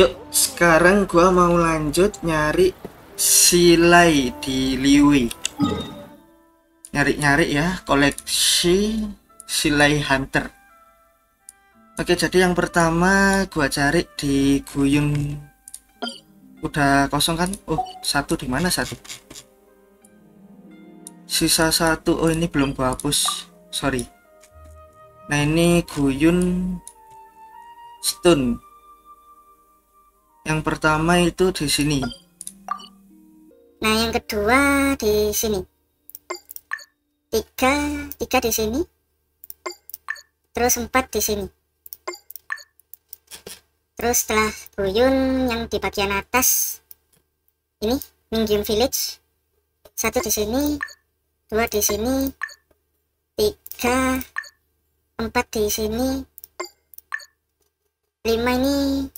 Yuk, sekarang gua mau lanjut nyari silai di Liwi. Nyari-nyari ya, koleksi silai hunter. Oke, jadi yang pertama gua cari di Guyun. Udah kosong kan? Oh, satu di mana satu? Sisa satu. Oh, ini belum gua hapus. Sorry. Nah, ini Guyun Stone yang pertama itu di sini. Nah, yang kedua di sini. Tiga, tiga di sini. Terus empat di sini. Terus setelah Buyun yang di bagian atas ini Mingyun Village. Satu di sini, dua di sini, tiga, empat di sini, lima ini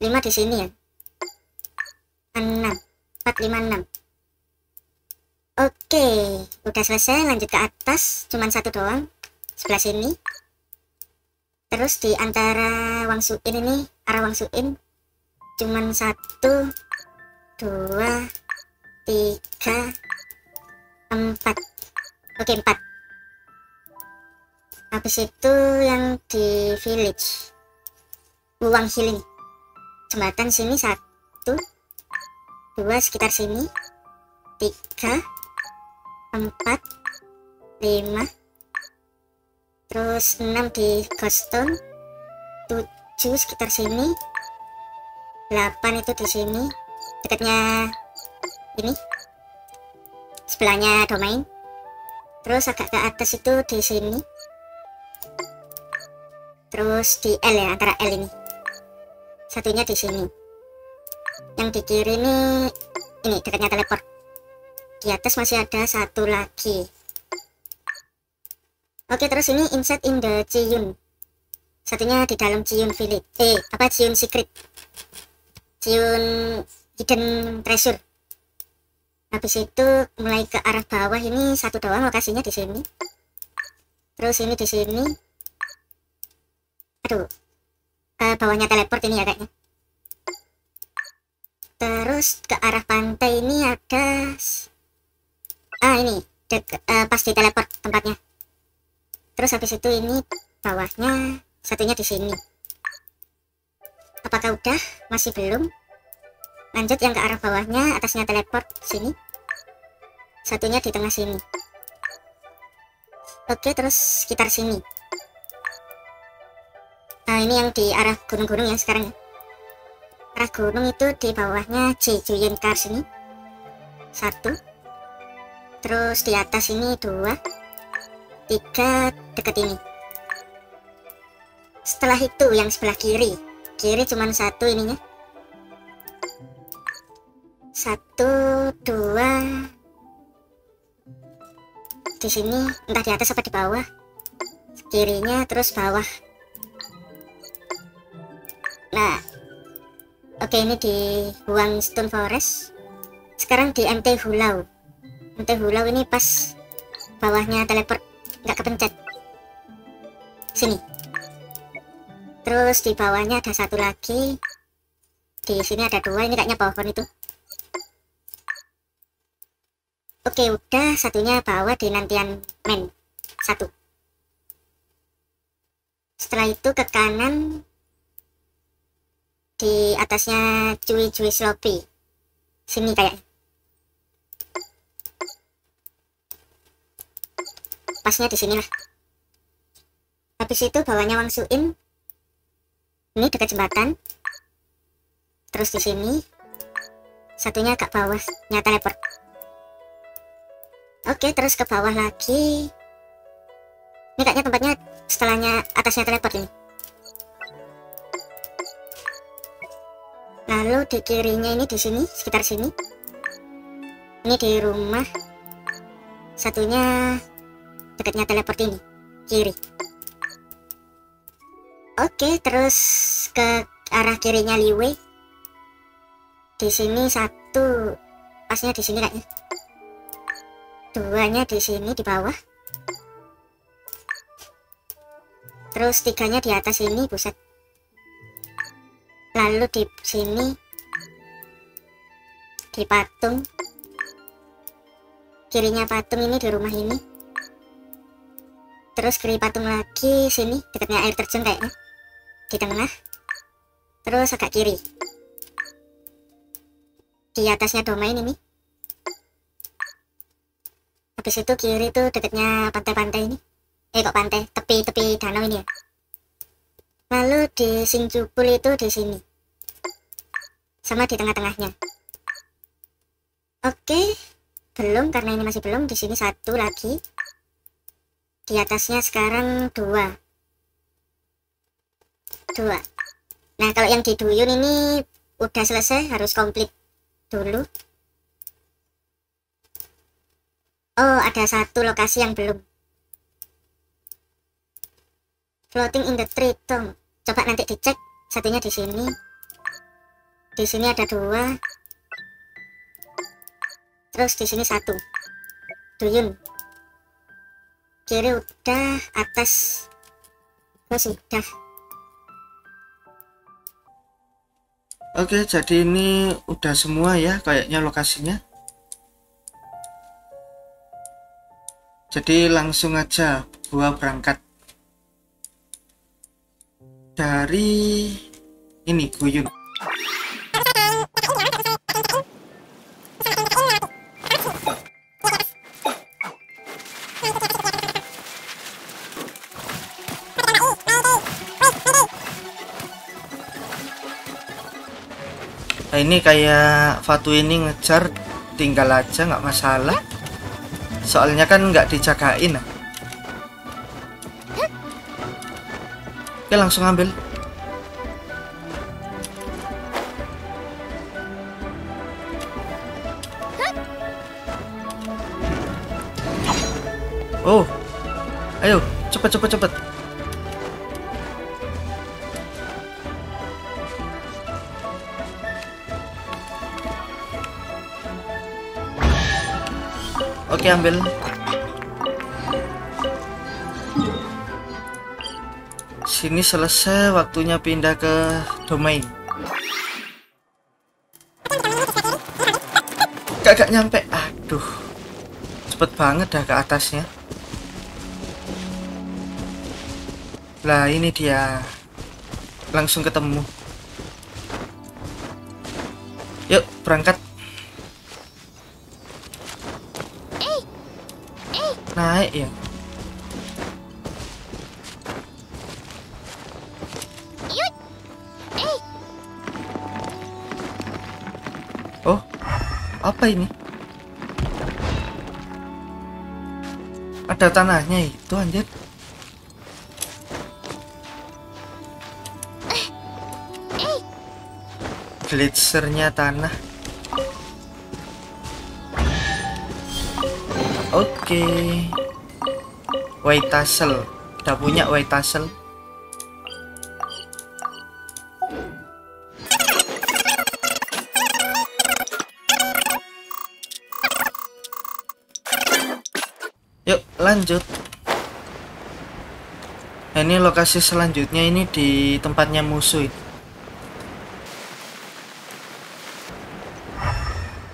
5 di sini ya. 6 4 5 6 oke udah selesai lanjut ke atas cuman satu doang sebelah sini. Terus di antara Wang Suin ini arah Wang Suin cuman satu dua tiga empat. Oke empat. Habis itu yang di village Luang Healing jembatan sini satu dua sekitar sini tiga empat lima terus enam di Ghoststone tujuh sekitar sini delapan itu di sini dekatnya ini sebelahnya domain terus agak ke atas itu di sini terus di L ya antara L ini satunya di sini. Yang di kiri ini ini dekatnya teleport. Di atas masih ada satu lagi. Oke terus ini insert in the Ciyun. Satunya di dalam Ciyun Village. Eh apa Ciyun Secret? Ciyun Hidden Treasure. Habis itu mulai ke arah bawah ini satu doang lokasinya di sini. Terus ini di sini. Aduh ke bawahnya teleport ini ya kayaknya terus ke arah pantai ini ada ah ini. Dek, uh, pas di teleport tempatnya. Terus habis itu ini bawahnya satunya di sini. Apakah udah? Masih belum. Lanjut yang ke arah bawahnya atasnya teleport sini. Satunya di tengah sini. Oke terus sekitar sini nah ini yang di arah gunung-gunung ya sekarang ya. Arah gunung itu di bawahnya Jejuyen Cars ini satu. Terus di atas ini dua. Tiga deket ini. Setelah itu yang sebelah kiri. Kiri cuma satu ininya. Satu dua. Di sini entah di atas apa di bawah. Kirinya terus bawah Nah, oke ini di Huang Stone Forest. Sekarang di MT Hulau. MT Hulau ini pas bawahnya teleport nggak kepencet. Sini. Terus di bawahnya ada satu lagi. Di sini ada dua. Ini kayaknya pohon itu. Oke, udah satunya bawah di nantian men. Satu. Setelah itu ke kanan di atasnya cuy-cuy sloppy sini kayak. Pasnya di sini lah. Habis itu bawahnya Wang Suin. Ini dekat jembatan. Terus di sini. Satunya agak bawah. Nyata teleport. Oke terus ke bawah lagi. Ini kayaknya tempatnya setelahnya atasnya teleport ini lalu di kirinya ini di sini sekitar sini. Ini di rumah satunya dekatnya teleport ini kiri. Oke terus ke arah kirinya Liwe. Di sini satu pasnya di sini kayaknya. Duanya di sini di bawah. Terus tiganya di atas ini buset lalu di sini. Di patung. Kirinya patung ini di rumah ini. Terus kiri patung lagi sini. Dekatnya air terjun kayaknya. Di tengah. Terus agak kiri. Di atasnya domain ini. Habis itu kiri tuh dekatnya pantai-pantai ini. Eh kok pantai? Tepi-tepi danau ini ya lalu di Singjubul itu di sini. Sama di tengah-tengahnya. Oke belum karena ini masih belum di sini satu lagi. Di atasnya sekarang dua. Dua. Nah kalau yang di Duyun ini udah selesai harus komplit dulu. Oh ada satu lokasi yang belum. Floating in the tree Tom. Coba nanti dicek satunya di sini. Di sini ada dua. Terus di sini satu. Duyun. Kiri udah atas. Oh sudah Oke, jadi ini udah semua ya kayaknya lokasinya. Jadi langsung aja gua berangkat dari ini Guyun. Nah, ini kayak Fatu ini ngejar tinggal aja nggak masalah. Soalnya kan nggak dijagain. Nah. Oke langsung ambil. Oh, ayo cepet cepet cepet. Oke ambil. Sini selesai waktunya pindah ke domain. Gak nyampe. Aduh. Cepet banget dah ke atasnya. Lah ini dia. Langsung ketemu. Yuk berangkat. naik ya apa ini ada tanahnya itu anjir glitsernya tanah Oke. Okay. White tassel. Udah punya white tassel. Yuk, lanjut. Nah, ini lokasi selanjutnya ini di tempatnya musuh.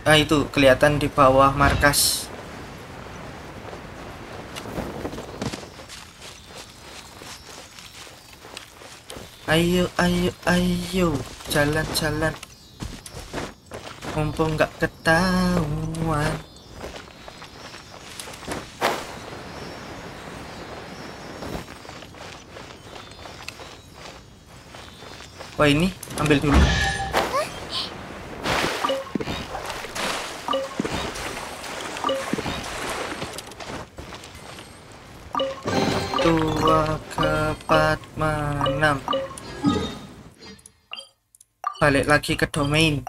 Nah, itu kelihatan di bawah markas. Ayo, ayo, ayo, jalan-jalan. Mumpung nggak ketahuan. Wah ini, ambil dulu. Dua keempat enam balik lagi ke domain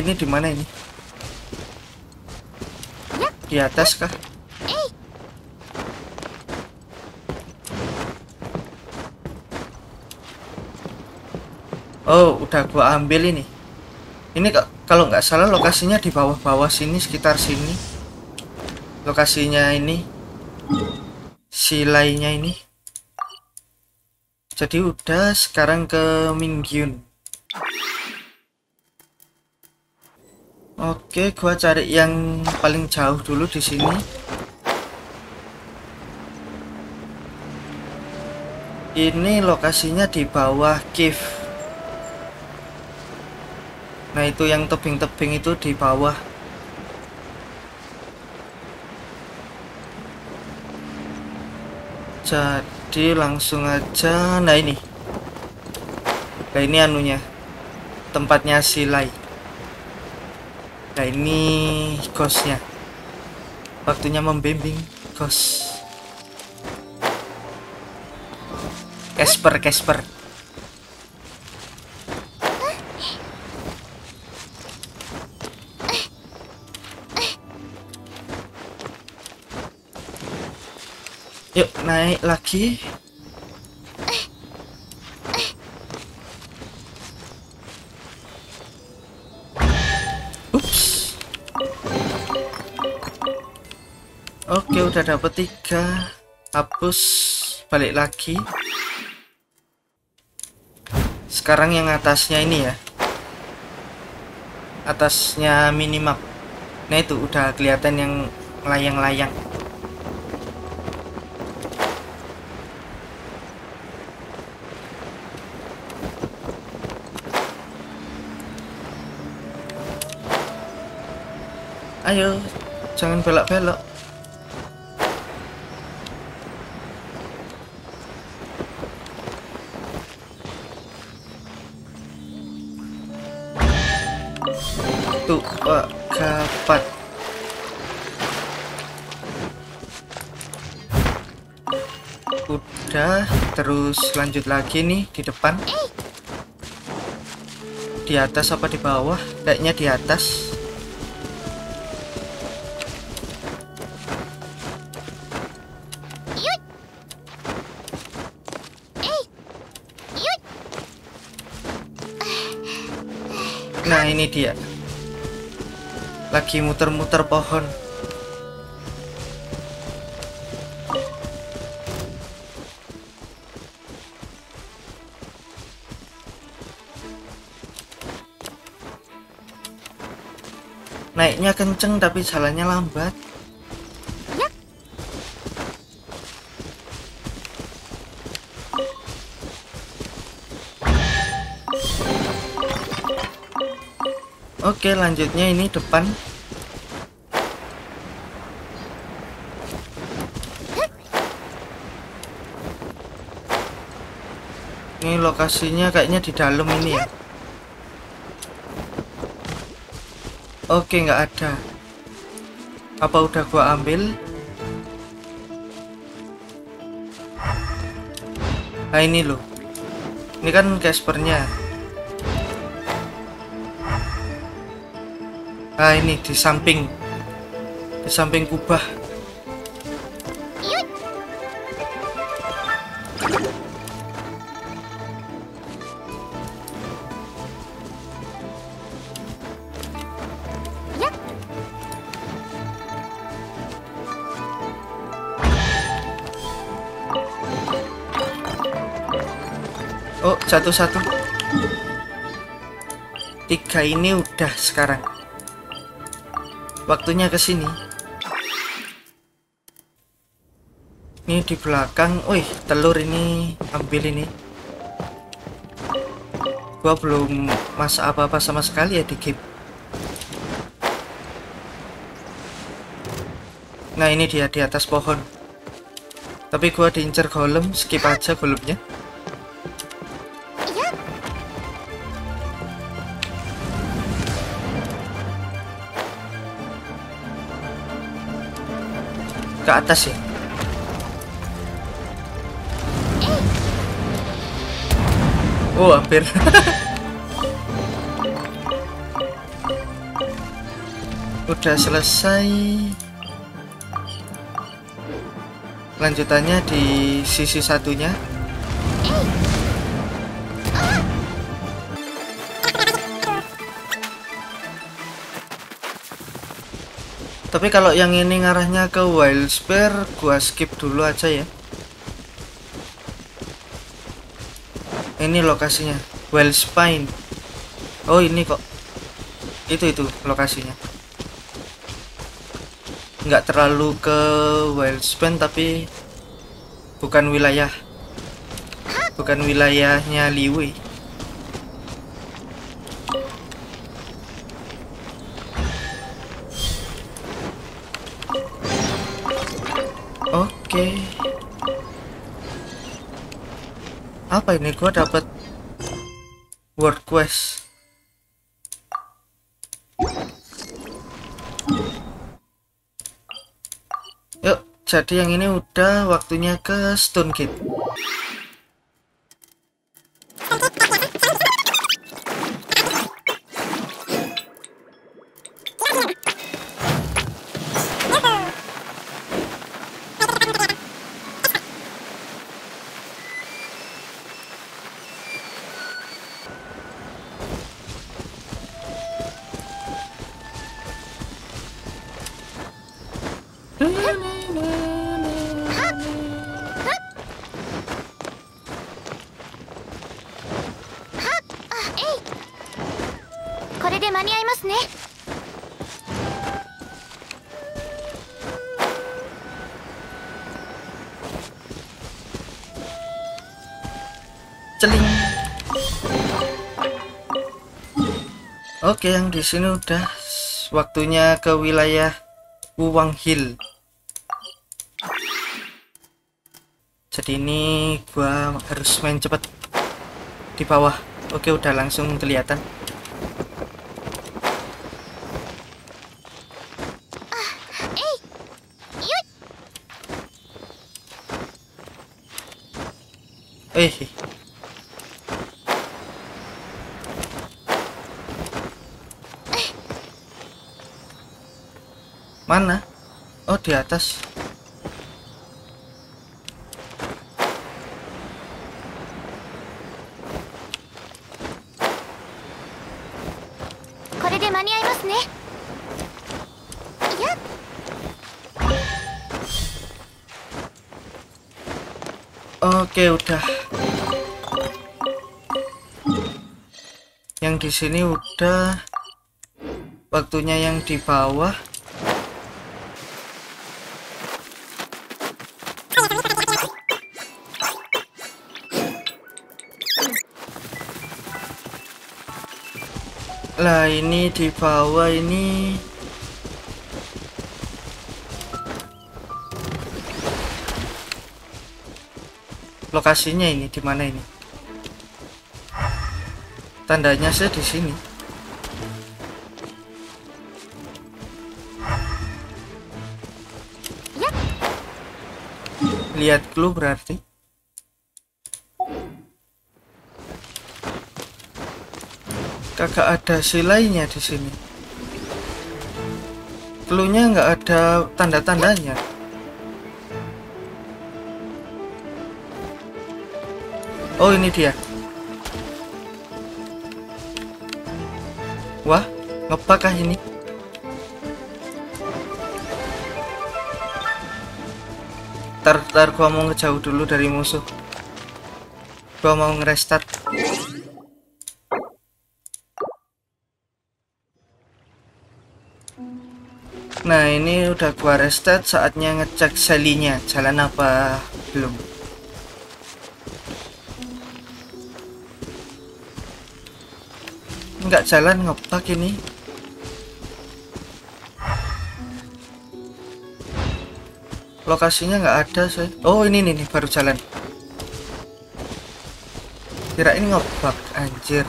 ini di mana ini? Ya. Di atas kah? Eh. Oh, udah gua ambil ini. Ini kalau nggak salah lokasinya di bawah-bawah sini, sekitar sini. Lokasinya ini. Silainya ini. Jadi udah sekarang ke Mingyun. Oke gua cari yang paling jauh dulu di sini. Ini lokasinya di bawah cave. Nah itu yang tebing-tebing itu di bawah. Jadi langsung aja. Nah ini. Nah ini anunya. Tempatnya silai ini ghostnya Waktunya membimbing ghost Casper Casper. Yuk naik lagi. Oke udah dapet tiga. Hapus balik lagi. Sekarang yang atasnya ini ya. Atasnya minimap. Nah itu udah kelihatan yang layang-layang. Ayo, jangan belok-belok. Terus lanjut lagi nih di depan. Di atas apa di bawah? Kayaknya di atas. Nah ini dia Lagi muter-muter pohon Naiknya kenceng tapi jalannya lambat. Oke lanjutnya ini depan. Ini lokasinya kayaknya di dalam ini ya Oke nggak ada. Apa udah gua ambil? Nah ini loh. Ini kan Caspernya. Nah ini di samping. Di samping kubah satu-satu Tiga ini udah sekarang waktunya ke sini. Ini di belakang, wih, telur ini ambil ini. Gua belum masak apa-apa sama sekali ya di game. Nah, ini dia di atas pohon. Tapi gua diincar golem, skip aja golemnya. Ke atas ya. Oh hampir. Udah selesai. Lanjutannya di sisi satunya tapi kalau yang ini ngarahnya ke wild spare gua skip dulu aja ya. Ini lokasinya wild spine oh ini kok. Itu itu lokasinya. Nggak terlalu ke wild spine tapi bukan wilayah. Bukan wilayahnya Liwe Apa ini? Gua dapat word quest. Yuk, jadi yang ini udah waktunya ke Stone Gate. Oke yang di sini udah waktunya ke wilayah Wuwang Hill. Jadi ini gua harus main cepet di bawah. Oke udah langsung kelihatan. Eh Mana? Oh, di atas. Oke, udah. Yang di sini udah waktunya yang di bawah ini di bawah ini. Lokasinya ini di mana ini? Tandanya saya di sini. Lihat clue berarti kagak ada silainya di sini. Clue-nya nggak ada tanda-tandanya. Oh ini dia. Wah ngepakah ini. Tar tar gua mau ngejauh dulu dari musuh. Gua mau ngerestart udah gua restart saatnya ngecek selinya. Jalan apa belum? Nggak jalan ngepak ini. Lokasinya nggak ada sih oh ini nih, nih baru jalan. Kira ini ngepak anjir.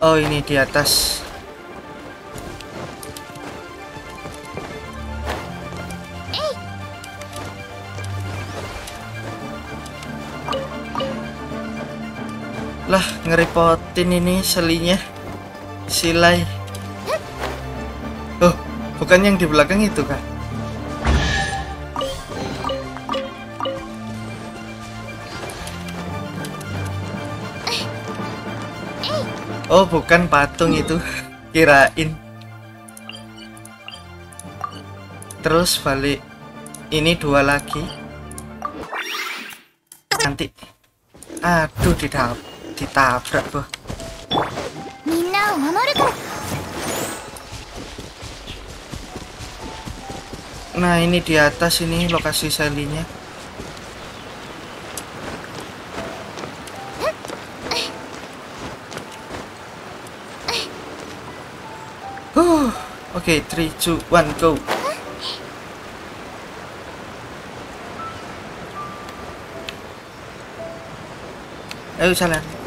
Oh ini di atas ngerepotin ini selinya. Silai. Oh bukan yang di belakang itu kah Oh bukan patung itu. Kirain. Terus balik. Ini dua lagi. Nanti. Aduh ditab ditabrak bu. Nah ini di atas ini lokasi selinya oke three 3 2 1 go. Ayo jalan.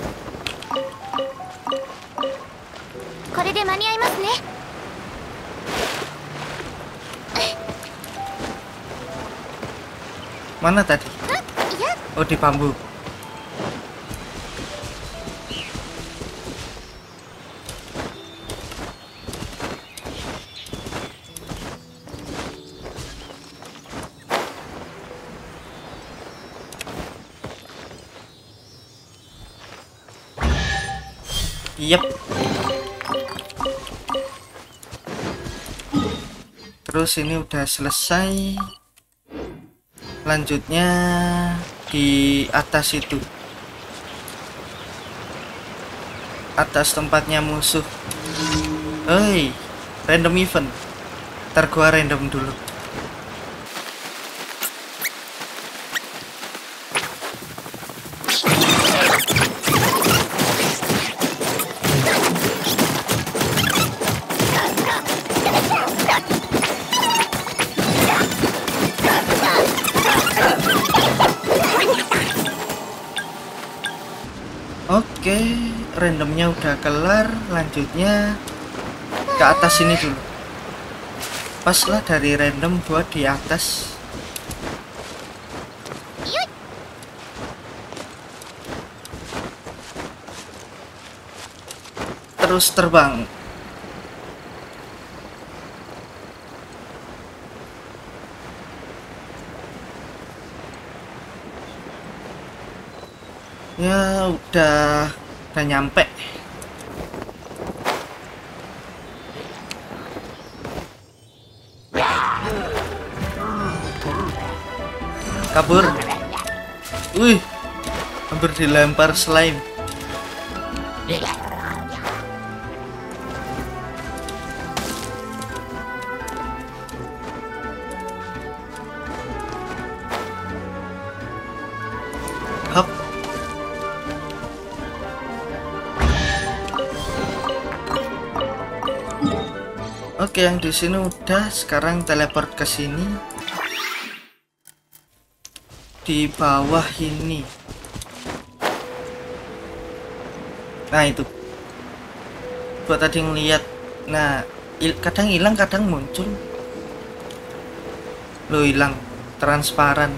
Mana tadi? いや Oh, di bambu. Yep. Terus ini udah selesai. Lanjutnya di atas itu. Atas tempatnya musuh. Hei, random event. Ntar gua random dulu. Randomnya udah kelar. Lanjutnya ke atas sini dulu. Pas lah dari random gua di atas. Terus terbang. Ya udah udah nyampe. Kabur. Wih. Hampir dilempar slime. Oke, yang di sini udah. Sekarang teleport ke sini. Di bawah ini. Nah, itu. Buat tadi ngeliat. Nah, il- kadang hilang, kadang muncul. Lo hilang, transparan.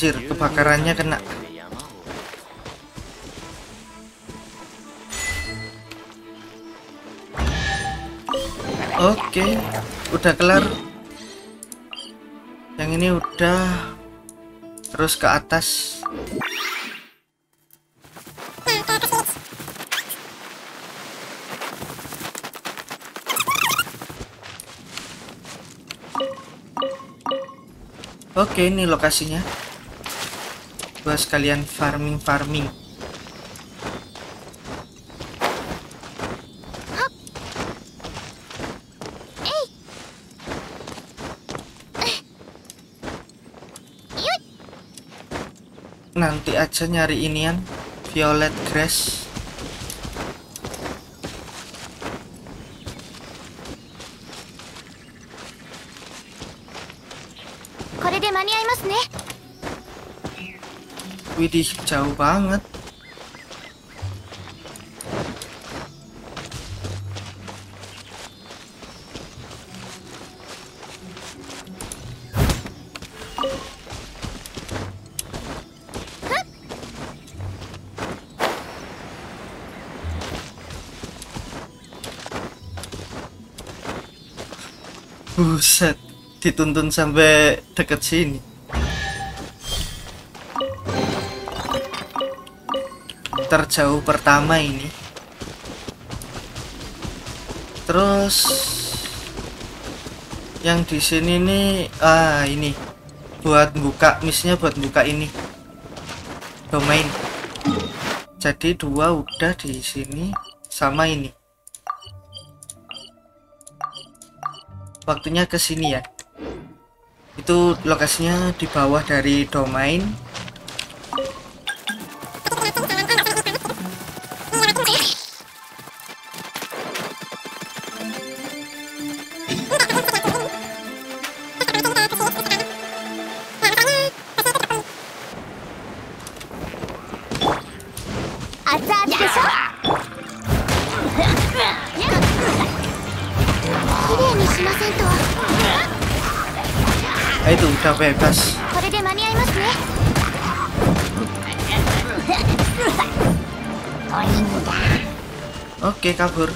Anjir, kebakarannya kena. Oke, udah kelar. Yang ini udah terus ke atas. Oke, ini lokasinya. Buat sekalian farming-farming. Nanti aja nyari inian. Violet Grass. Widih, jauh banget. Buset, dituntun sampai dekat sini. Terjauh pertama ini. Terus yang di sini nih ah ini buat buka misnya buat buka ini domain. Jadi dua udah di sini sama ini. waktunya ke sini ya itu lokasinya di bawah dari domain itu udah bebas oke kabur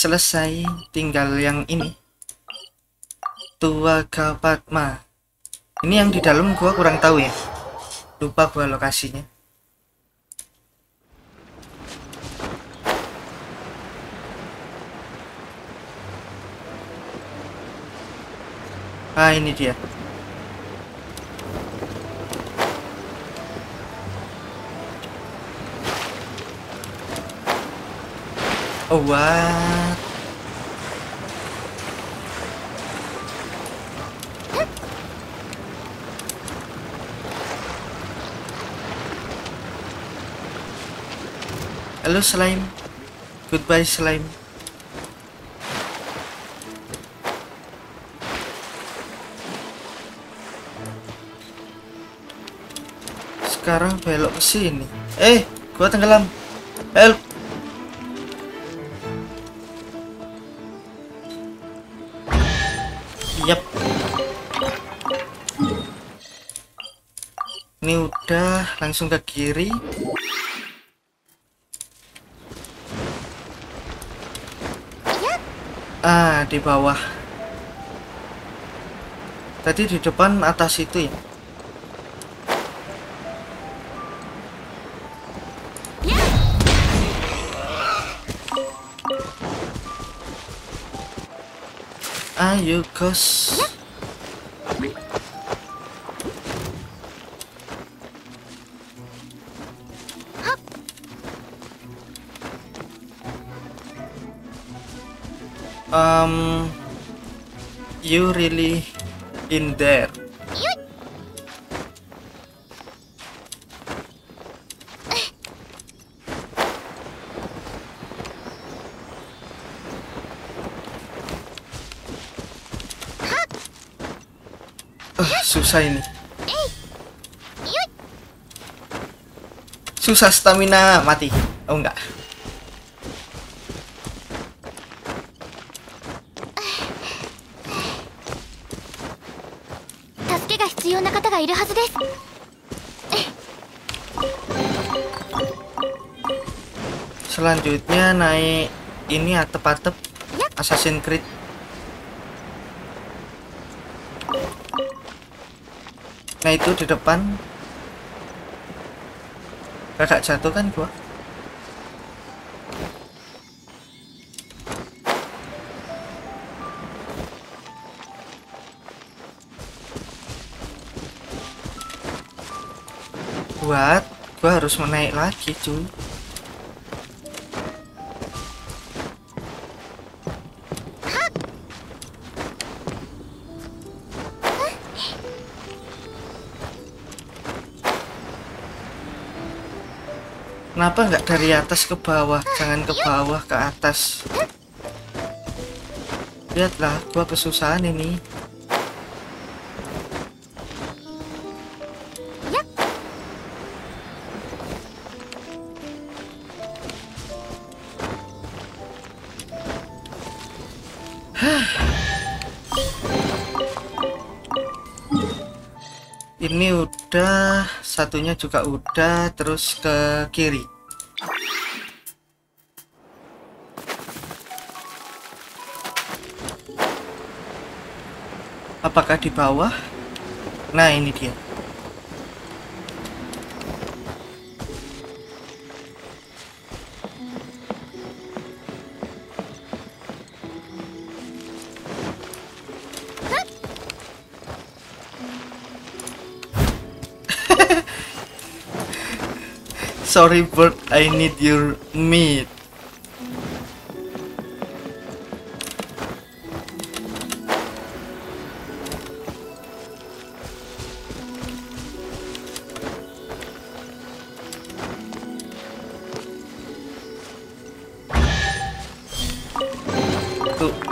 selesai. Tinggal yang ini. Tua Gapatma. Ini yang di dalam gua kurang tahu ya. Lupa gua lokasinya. Ah, ini dia. Oh, what? Halo slime. Goodbye slime. Sekarang belok ke sini. Eh, gua tenggelam. Help. Udah langsung ke kiri. Ah, di bawah. Tadi di depan atas itu ya. Ayo, Kos. Um, you really in there? Ah, susah ini. Susah stamina mati. Oh enggak. です Selanjutnya naik ini atep-atep Assassin's Creed. Nah itu di depan. Kakak jatuh kan gua? Harus menaik lagi cuy. Kenapa nggak dari atas ke bawah? Jangan ke bawah ke atas. Lihatlah, gua kesusahan ini. ini satunya juga udah terus ke kiri. Apakah di bawah? Nah ini dia Sorry bird, I need your meat.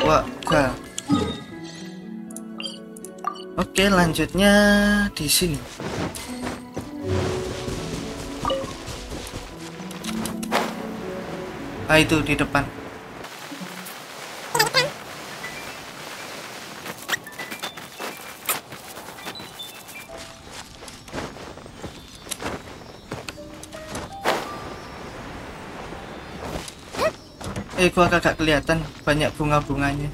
Waga. Oke, lanjutnya di sini. Ah itu di depan. Eh, gua kagak kelihatan banyak bunga-bunganya.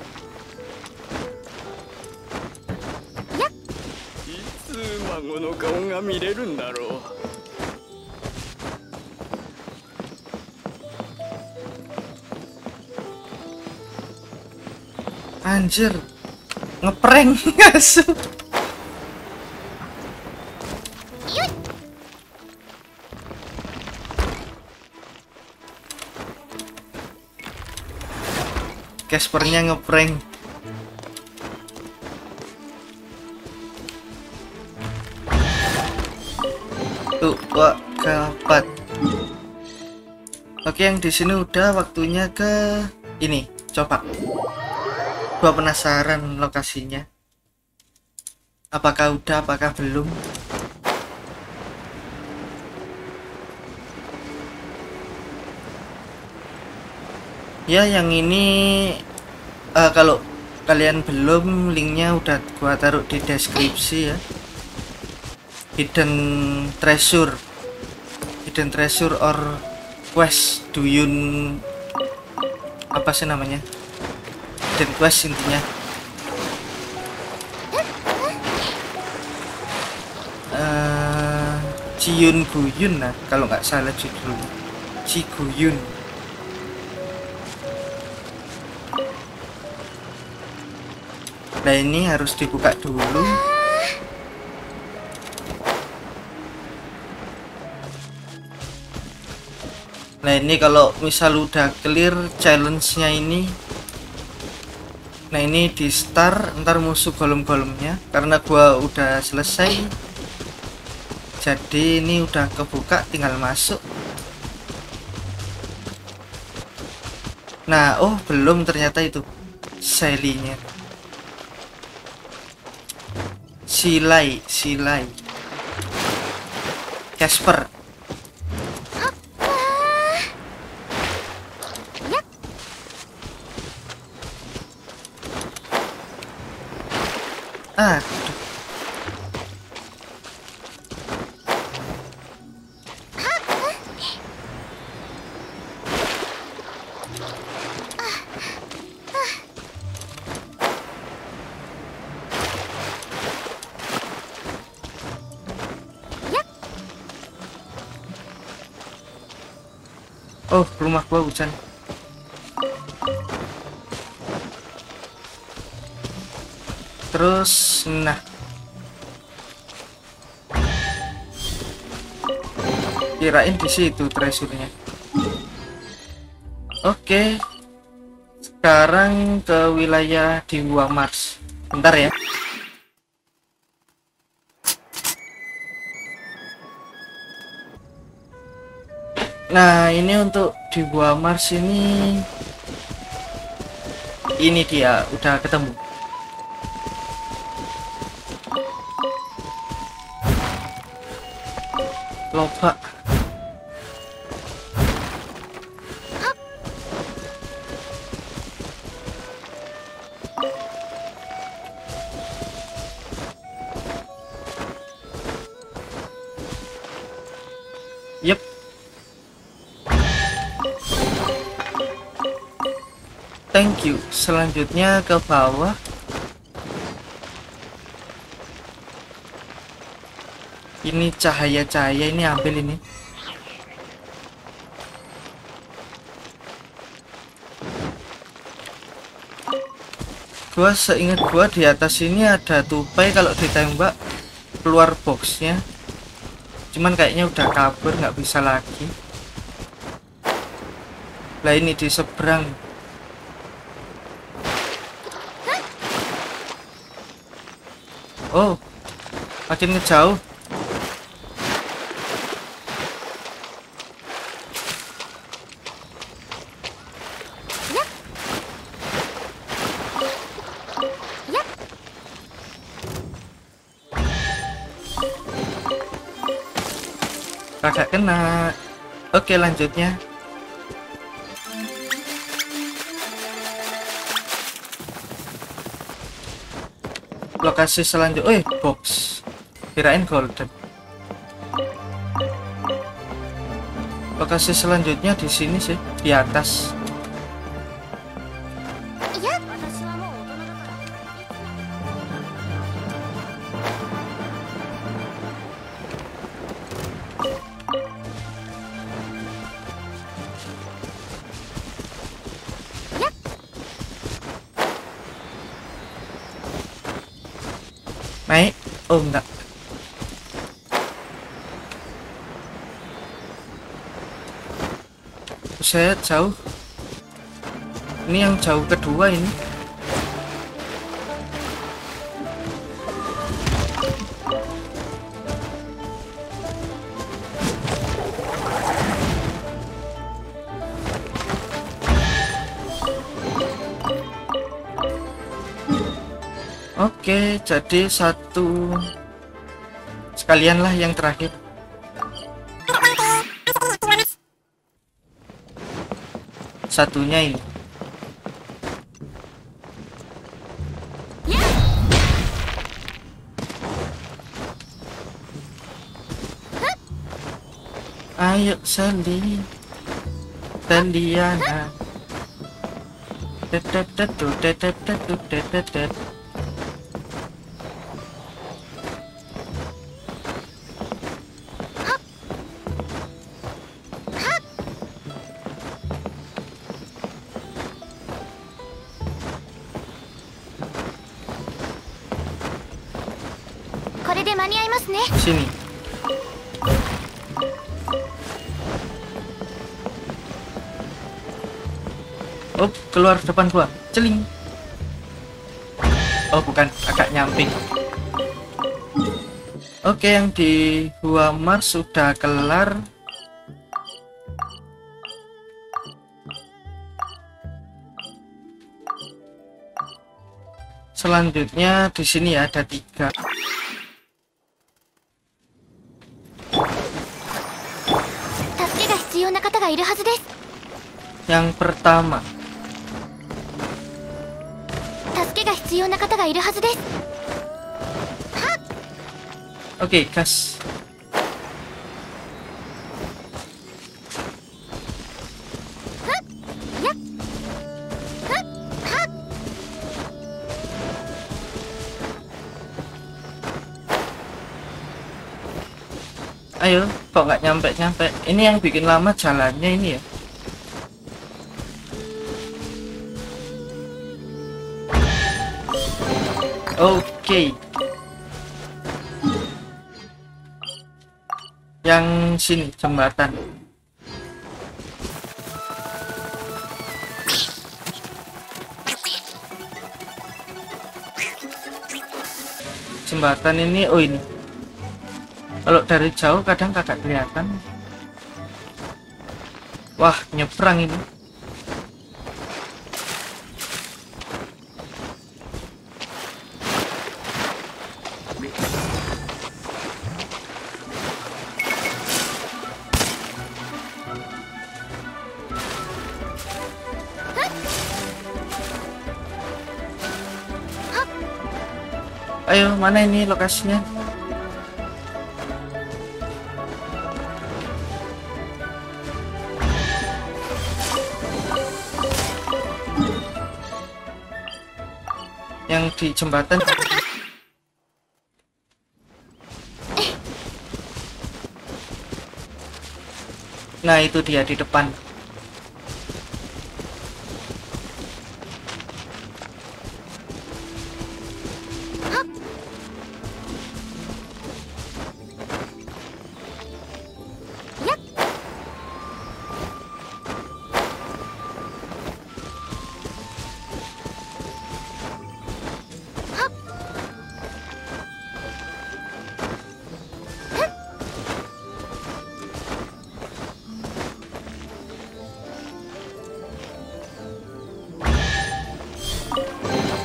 い Anjir. Ngeprank ngasuh. Caspernya ngeprank. Tuh, wah, kapat. Oke, yang di sini udah waktunya ke ini. Coba. Gua penasaran lokasinya. Apakah udah, apakah belum? Ya, yang ini eh, kalau kalian belum, linknya udah gua taruh di deskripsi ya. Hidden treasure, hidden treasure or quest duyun apa sih namanya? Hidden quest intinya. Eh, Ciyun Guyun nah kalau nggak salah judulnya. Ciguyun. Nah ini harus dibuka dulu. Nah ini kalau misal udah clear challenge-nya ini Nah ini di start ntar musuh golem-golemnya. Karena gua udah selesai Jadi ini udah kebuka tinggal masuk. Nah oh belum ternyata itu Selinya Silai Silai. Casper gua hujan. Terus, nah. Kirain di situ treasure-nya. Oke. Sekarang ke wilayah di Gua Mars. Bentar ya. Nah, ini untuk di Gua Mars ini ini dia udah ketemu. Lobak. You selanjutnya ke bawah. Ini cahaya-cahaya ini ambil ini. Gua seingat gua di atas ini ada tupai kalau ditembak keluar boxnya. Cuman kayaknya udah kabur nggak bisa lagi. Lah ini di seberang oh makin ngejauh Kagak kena. Oke, lanjutnya. Lokasi selanjutnya, eh box. Kirain golden. Lokasi selanjutnya di sini sih, di atas. Oh, enggak. Saya jauh. Ini yang jauh kedua ini. Oke, jadi satu sekalian lah yang terakhir. Satunya ini. Ayo Sally Saliana Tetetetu, tetetetu, tetetet. こ Sini. Oh, keluar depan gua. Celing. Oh, bukan, agak nyamping. Oke, yang di Gua Mars sudah kelar. Selanjutnya di sini ada tiga. Yang pertama. Oke, okay, kas. Ayo, kok nggak nyampe-nyampe? Ini yang bikin lama jalannya ini ya. Oke. Yang sini jembatan. Jembatan ini, oh ini. Kalau dari jauh kadang kagak kelihatan. Wah, nyebrang ini. Ayo, mana ini lokasinya? Yang di jembatan. Nah itu dia di depan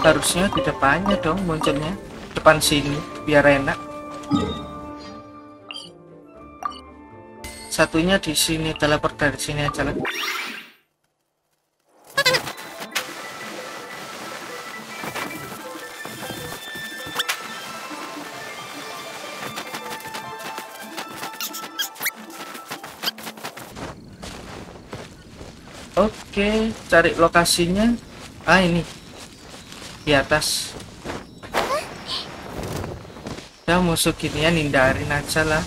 harusnya di depannya dong munculnya depan sini biar enak satunya di sini teleport dari sini aja lah Oke, cari lokasinya. Ah, ini. Di atas. Ya, musuh ginian hindarin aja lah.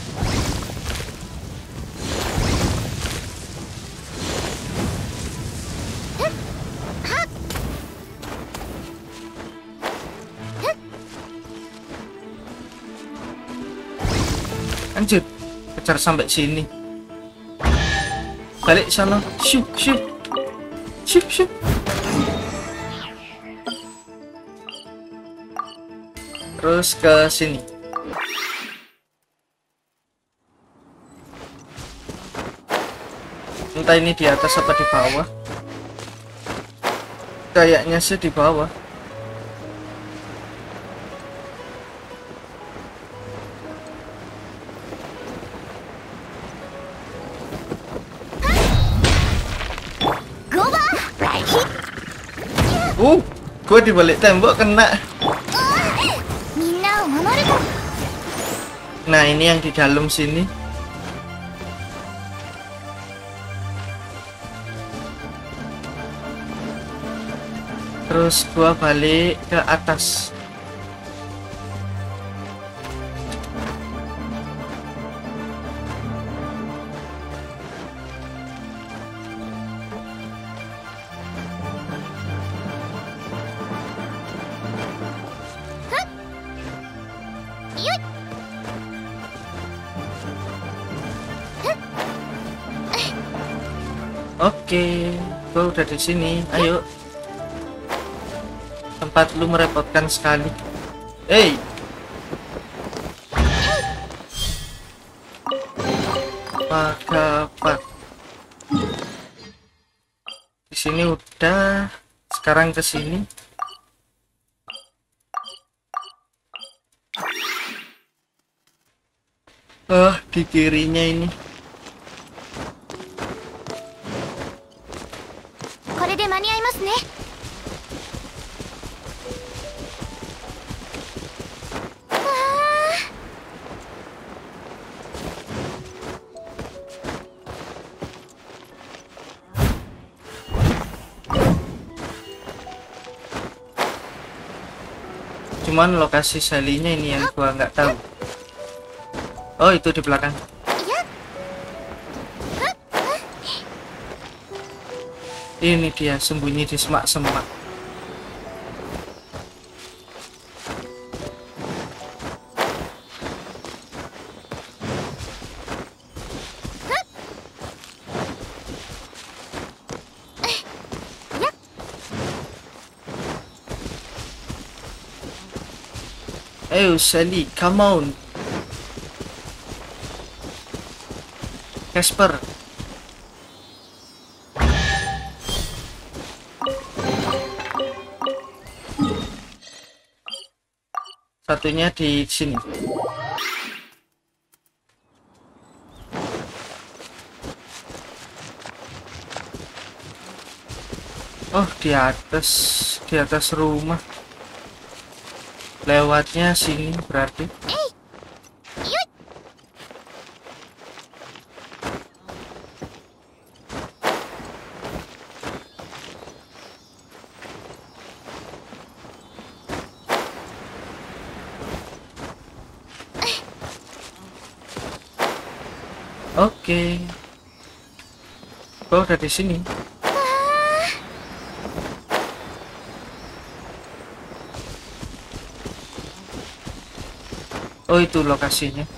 Lanjut. Kejar sampai sini. Balik sana. Syuk, syuk. Syuk, syuk. Terus ke sini. Entah ini di atas apa di bawah. Kayaknya sih di bawah. Uh, gue di balik tembok kena. Nah, ini yang di dalam sini. Terus gua balik ke atas. Oke, gua udah di sini. Ayo. Tempat lu merepotkan sekali. Hey. Maka Di sini udah. Sekarang ke sini. Oh, di kirinya ini. Cuman lokasi salinya ini yang gua nggak tahu. Oh, itu di belakang. いや Ini dia sembunyi di semak-semak. Ayo Sally, come on. Casper, satunya di sini. Oh, di atas, di atas rumah lewatnya sini berarti eh, Oke, okay. dari udah di sini. Oh, itu lokasinya.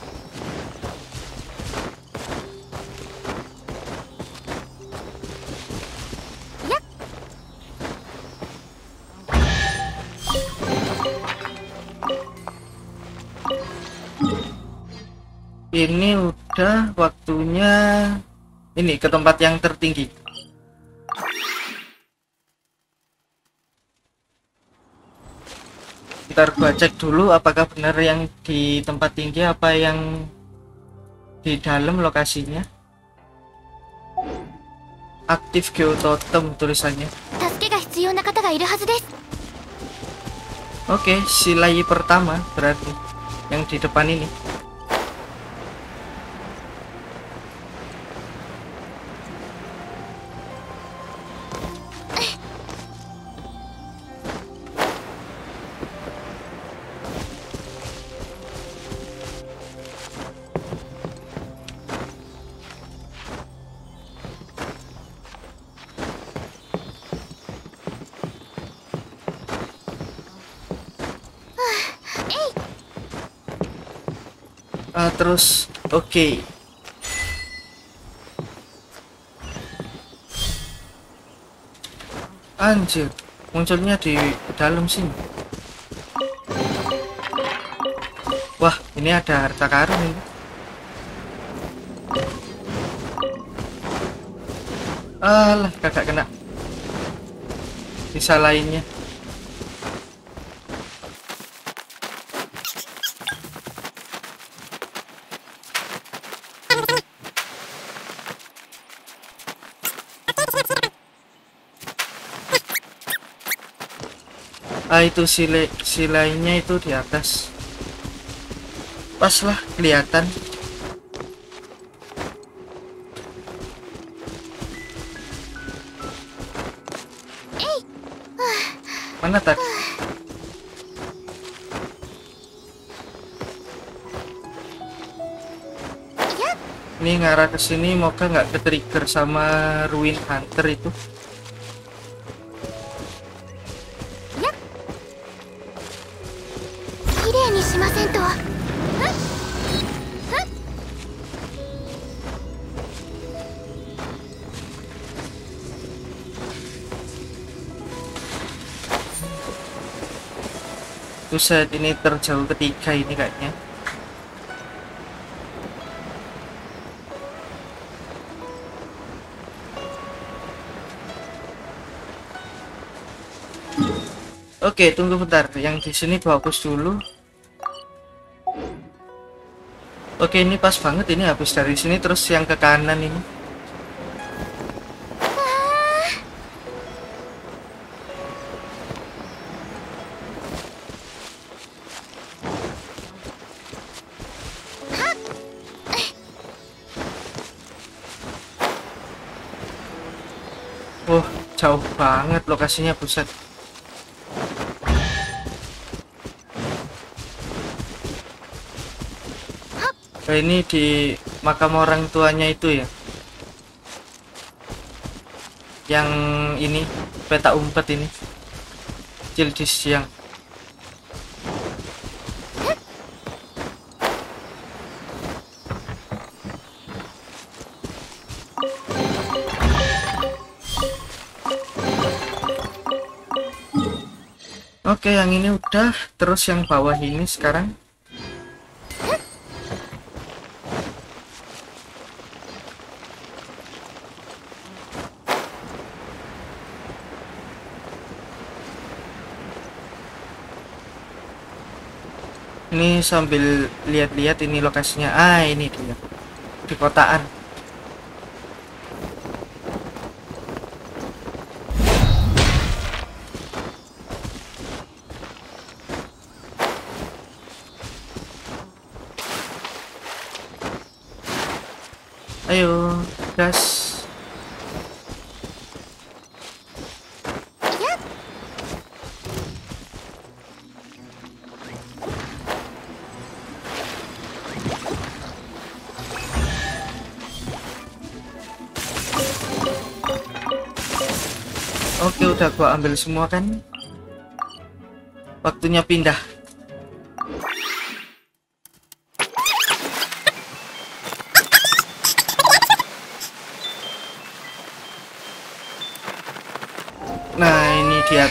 Ini udah waktunya ini ke tempat yang tertinggi. ntar gua cek dulu apakah benar yang di tempat tinggi apa yang di dalam lokasinya. Aktif geototem tulisannya. Oke silai pertama berarti yang di depan ini. Terus oke. Anjir, munculnya di dalam sini. Wah, ini ada harta karun ini. Alah, kagak kena. Bisa lainnya. Itu sile silainya itu di atas. Pas lah kelihatan. Mana tadi? Ini ngarah ke sini moga nggak ke trigger sama ruin hunter itu. Buset ini terjauh ketiga ini kayaknya. Oke, tunggu bentar. Yang di sini bagus dulu. Oke, ini pas banget ini habis dari sini terus yang ke kanan ini. Jauh banget lokasinya buset. Oh, ini di makam orang tuanya itu ya. Yang ini peta umpet ini. Kecil di. Oke, yang ini udah. Terus yang bawah ini sekarang. Ini sambil lihat-lihat ini lokasinya. Ah, ini dia. Di kotaan. Das. Oke, udah gua ambil semua kan? Waktunya pindah.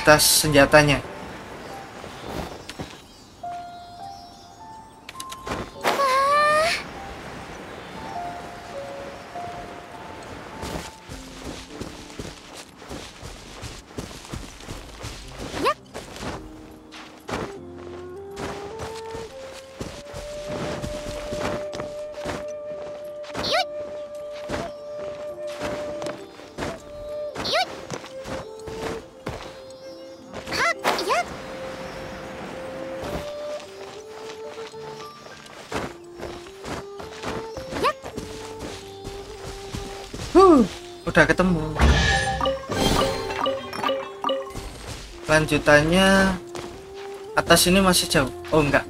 Atas senjatanya. Lanjutannya atas ini masih jauh. Oh enggak.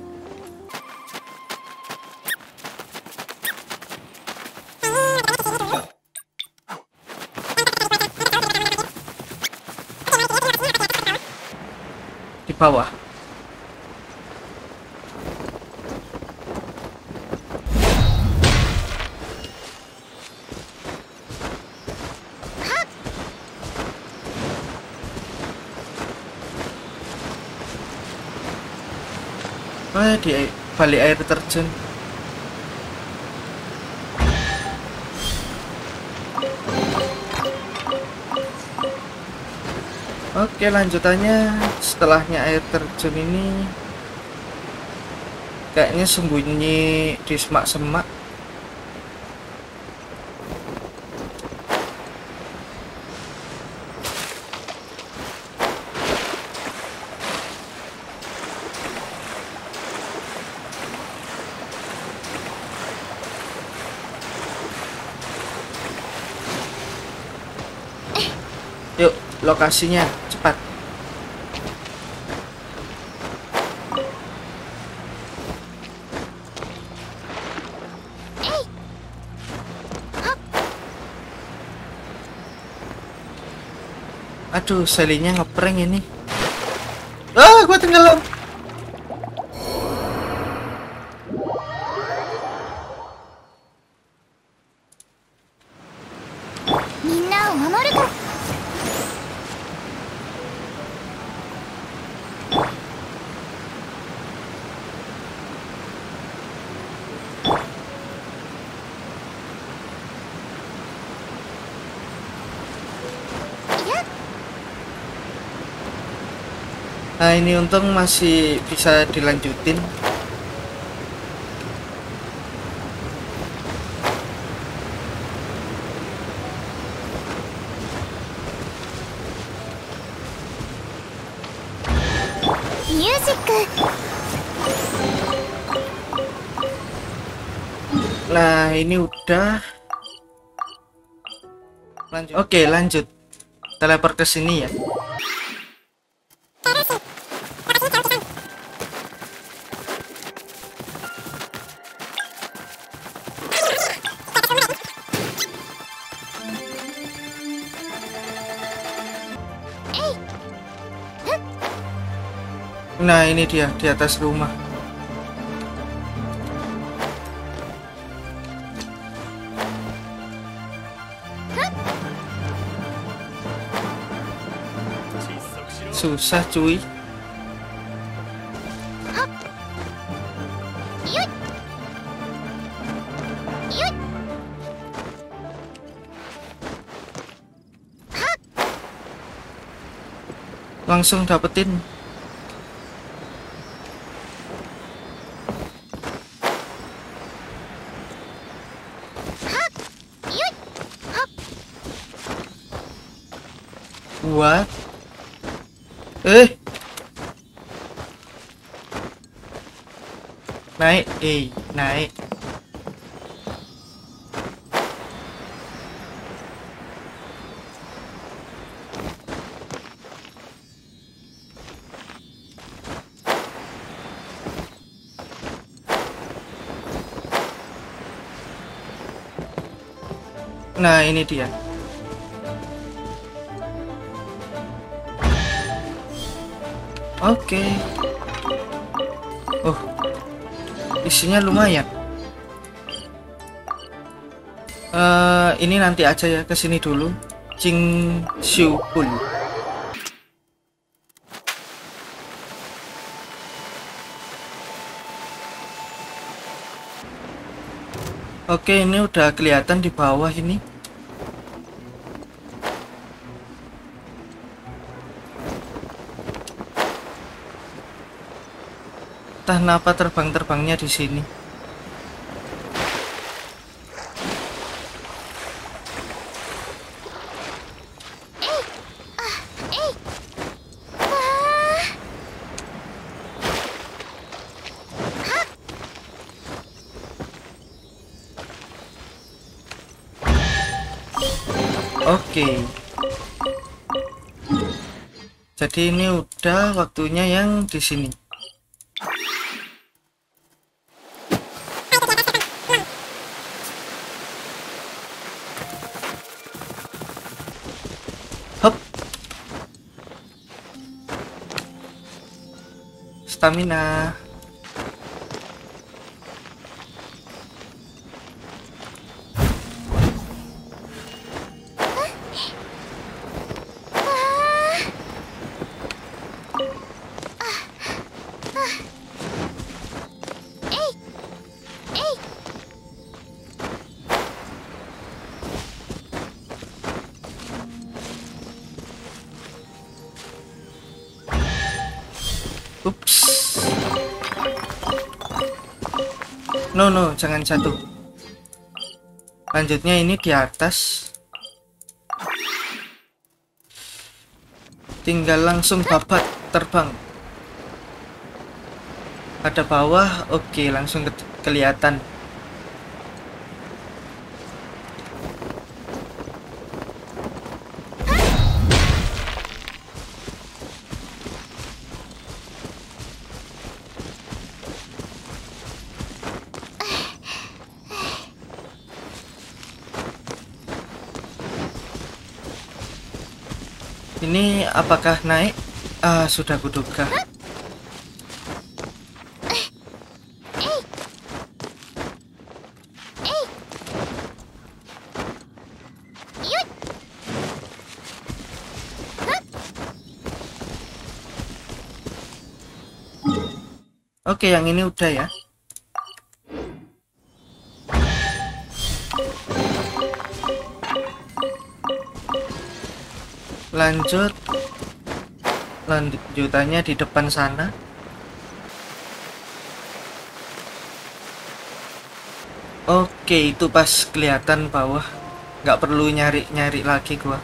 Di bawah. Oh, di balik air terjun. Oke, lanjutannya setelahnya air terjun ini kayaknya sembunyi di semak-semak. Yuk, lokasinya cepat. Aduh, selinya ngeprank ini. Ah, gua tenggelam. Nah ini untung masih bisa dilanjutin. Nah ini udah. Lanjut. Oke lanjut. Teleport ke sini ya. Ini dia di atas rumah. Susah, cuy. Langsung dapetin. What? Eh. Naik, eh, naik. Nah, ini dia. Oke. Oh. Isinya lumayan. Eh, ini nanti aja ya ke sini dulu. Jing Xiu Pul. Oke, ini udah kelihatan di bawah ini. Entah kenapa terbang-terbangnya di sini. Oke. Jadi ini udah waktunya yang di sini. Stamina. No no, jangan jatuh. Lanjutnya ini di atas. Tinggal langsung babat terbang. Ada bawah, oke langsung ke- kelihatan. Ini apakah naik? Ah, sudah kuduga. Oke, yang ini udah ya. Lanjut. Lanjutannya di depan sana. Oke, itu pas kelihatan bawah. Nggak perlu nyari-nyari lagi gua.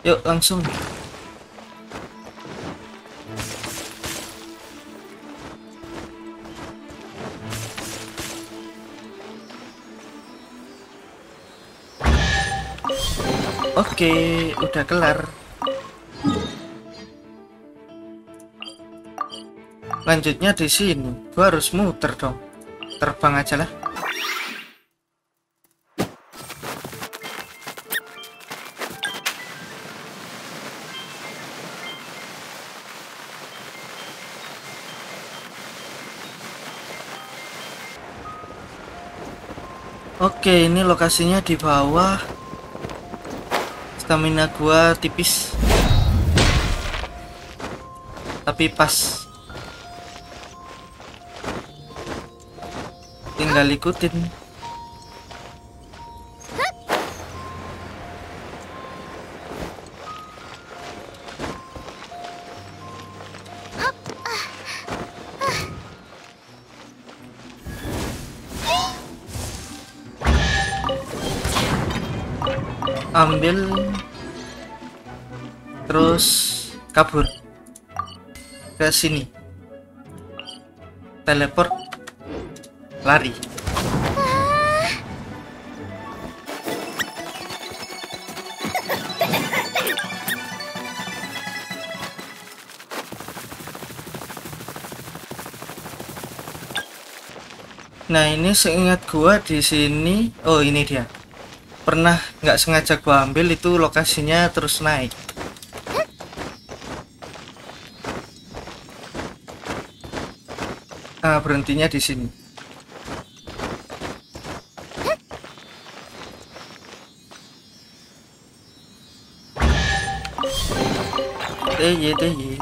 Yuk, langsung. Oke, udah kelar. Lanjutnya di sini. Gua harus muter dong. Terbang aja lah. Oke, ini lokasinya di bawah. Stamina gua tipis. Tapi pas. Tinggal ikutin. ambil kabur ke sini teleport lari Nah ini seingat gua di sini, oh ini dia. Pernah nggak sengaja gua ambil itu lokasinya terus naik. Berhentinya di sini. TY TY.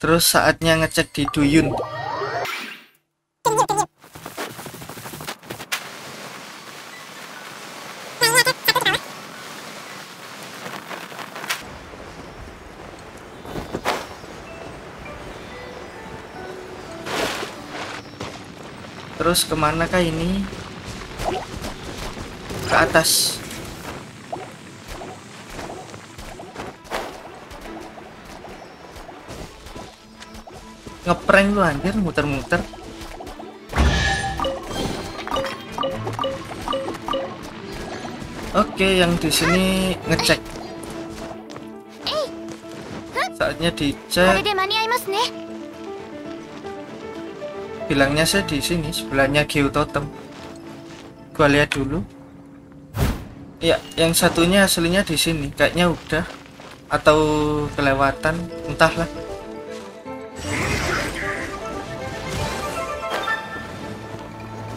Terus saatnya ngecek di Duyun. Terus ke mana kah ini? Ke atas. ngeprank lu anjir muter-muter Oke, yang di sini ngecek. Saatnya dicek bilangnya saya di sini sebelahnya geototem gua lihat dulu. Ya yang satunya aslinya di sini. Kayaknya udah. Atau kelewatan entahlah.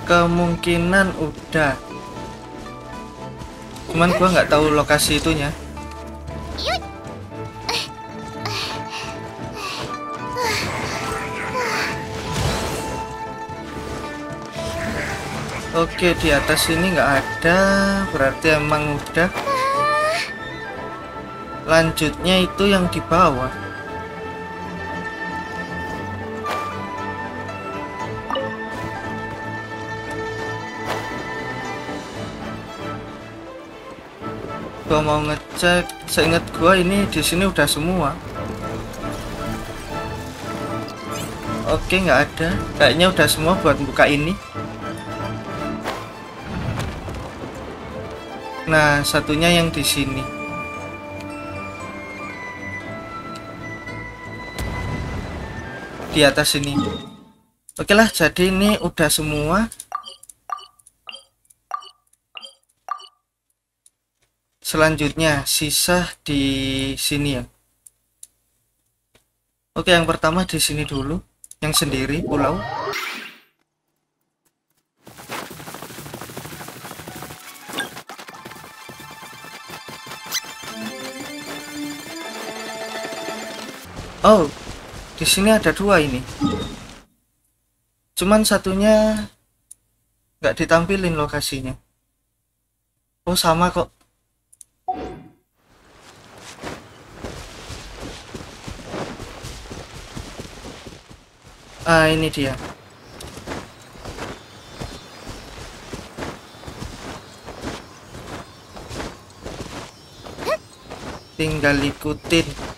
Kemungkinan udah. Cuman gua nggak tahu lokasi itunya. Oke di atas ini nggak ada, berarti emang udah. Lanjutnya itu yang di bawah. Gua mau ngecek, seingat gua ini di sini udah semua. Oke nggak ada, kayaknya udah semua buat buka ini. Nah, satunya yang di sini. Di atas ini. Oke lah, jadi ini udah semua. Selanjutnya, sisa di sini ya. Oke, yang pertama di sini dulu. Yang sendiri, pulau. Oh, di sini ada dua ini. Cuman satunya nggak ditampilin lokasinya. Oh, sama kok. Ah, ini dia. Tinggal ikutin.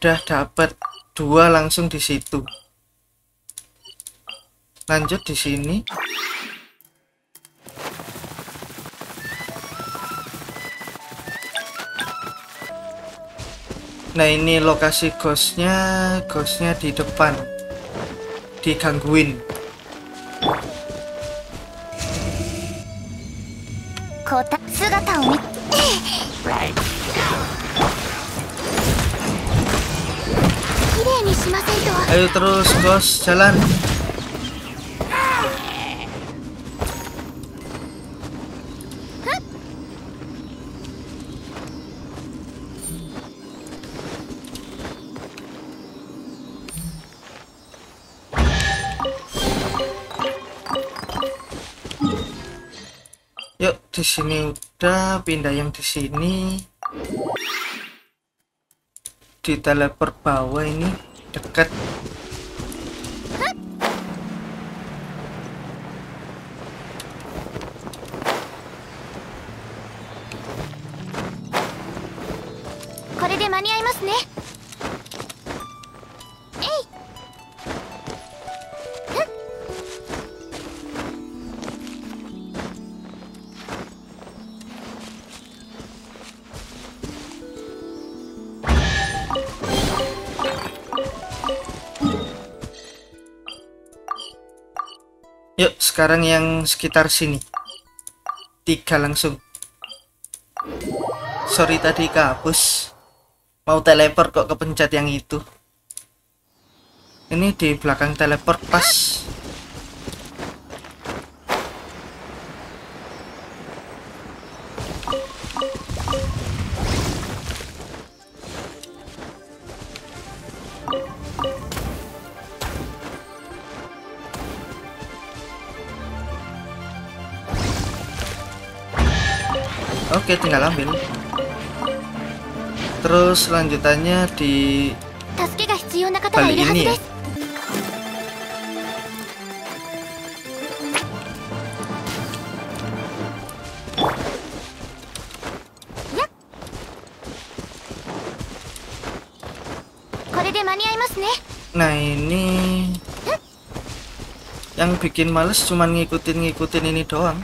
Udah dapat dua langsung di situ. Lanjut di sini. Nah ini lokasi ghostnya, ghostnya di depan, digangguin. Ayo terus bos, jalan. Yuk, di sini udah pindah yang di sini. Di teleport bawah ini dekat. Sekarang yang sekitar sini. Tiga langsung. Sorry tadi kehapus. Mau teleport kok kepencet yang itu. Ini di belakang teleport pas. oke tinggal ambil. Terus lanjutannya di balik ini ya? Nah ini Yang bikin males cuman ngikutin-ngikutin ini doang.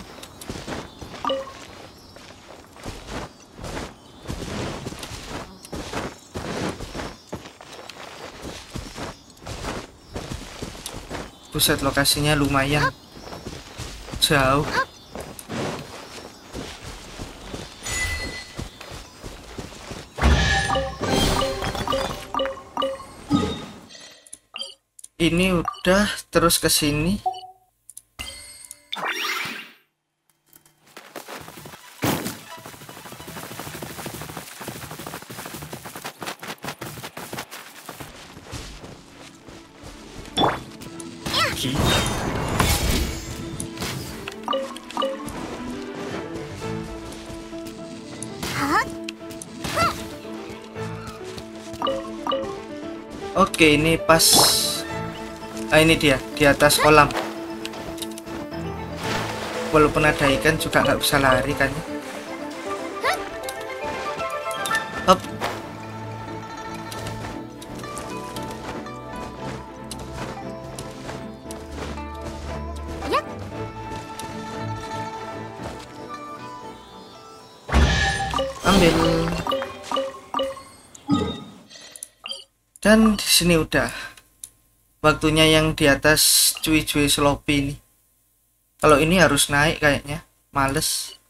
Buset lokasinya lumayan jauh. Ini udah terus ke sini. Oke, ini pas. Ah, ini dia di atas kolam. Walaupun ada ikan juga nggak bisa lari kan? Hop. Sini udah waktunya yang di atas cuy-cuy sloppy ini. Kalau ini harus naik kayaknya, males.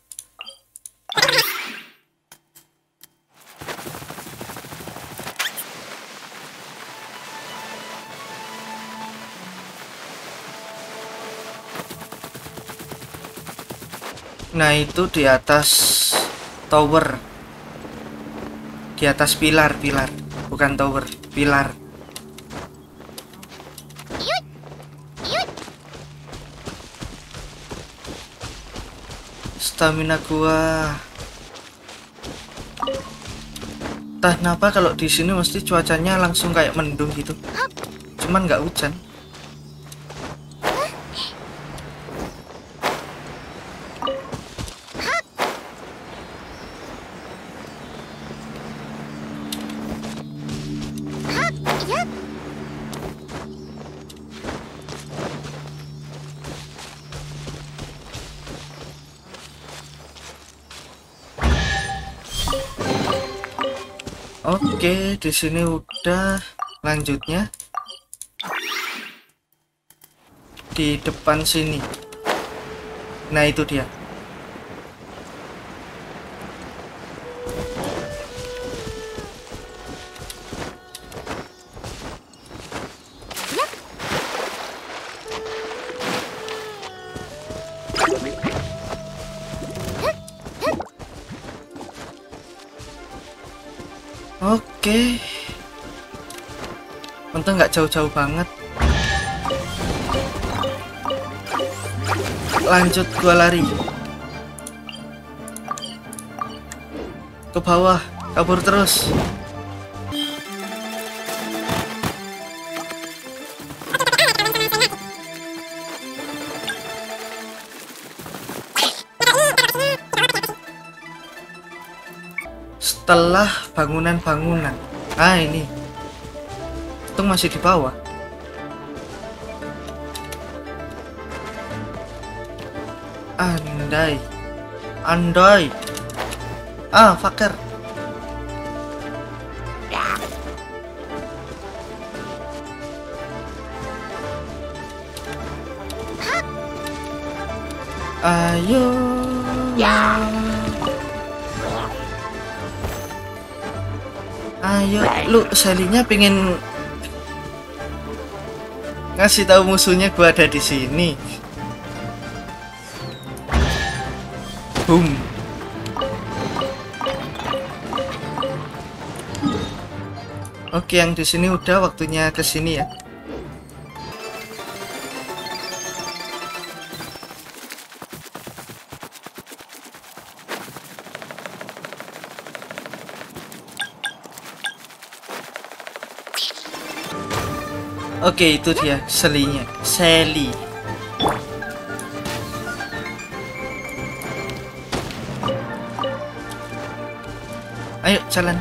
Nah itu di atas tower, di atas pilar-pilar, bukan tower, pilar. Stamina gua. Entah kenapa kalau di sini mesti cuacanya langsung kayak mendung gitu. Cuman nggak hujan Di sini udah lanjutnya di depan sini. Nah, itu dia. Jauh-jauh banget. Lanjut gua lari. Ke bawah, kabur terus. Setelah bangunan-bangunan. Ah, ini. Itu masih di bawah. Andai. Andai. Ah, fakir. Ayo. Ayo, lu Salinya pengen ngasih tahu musuhnya gua ada di sini. Boom. Oke, yang di sini udah waktunya ke sini ya. Oke, itu dia selinya. Sally. Ayo jalan.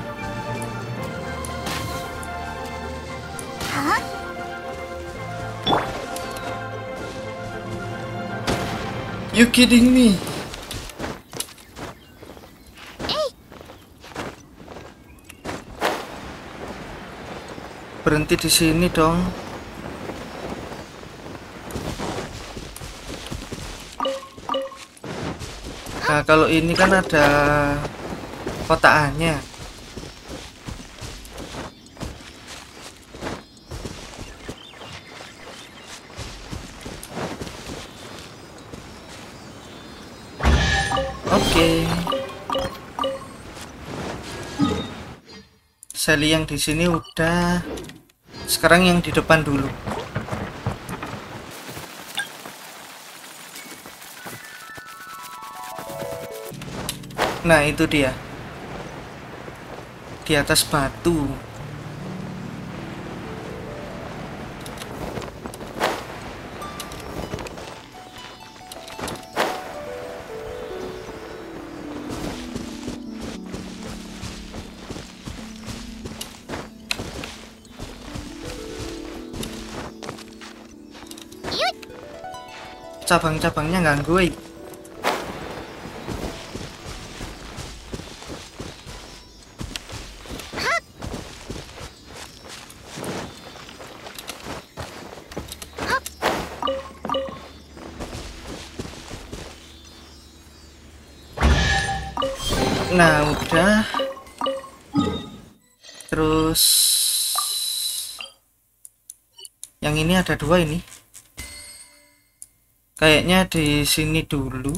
You kidding me? Berhenti di sini dong. Nah, kalau ini kan ada kotaannya. Oke. Sally yang di sini udah. Sekarang yang di depan dulu. Nah, itu dia. Di atas batu. Cabang-cabangnya ganggu, ada dua ini. Kayaknya di sini dulu.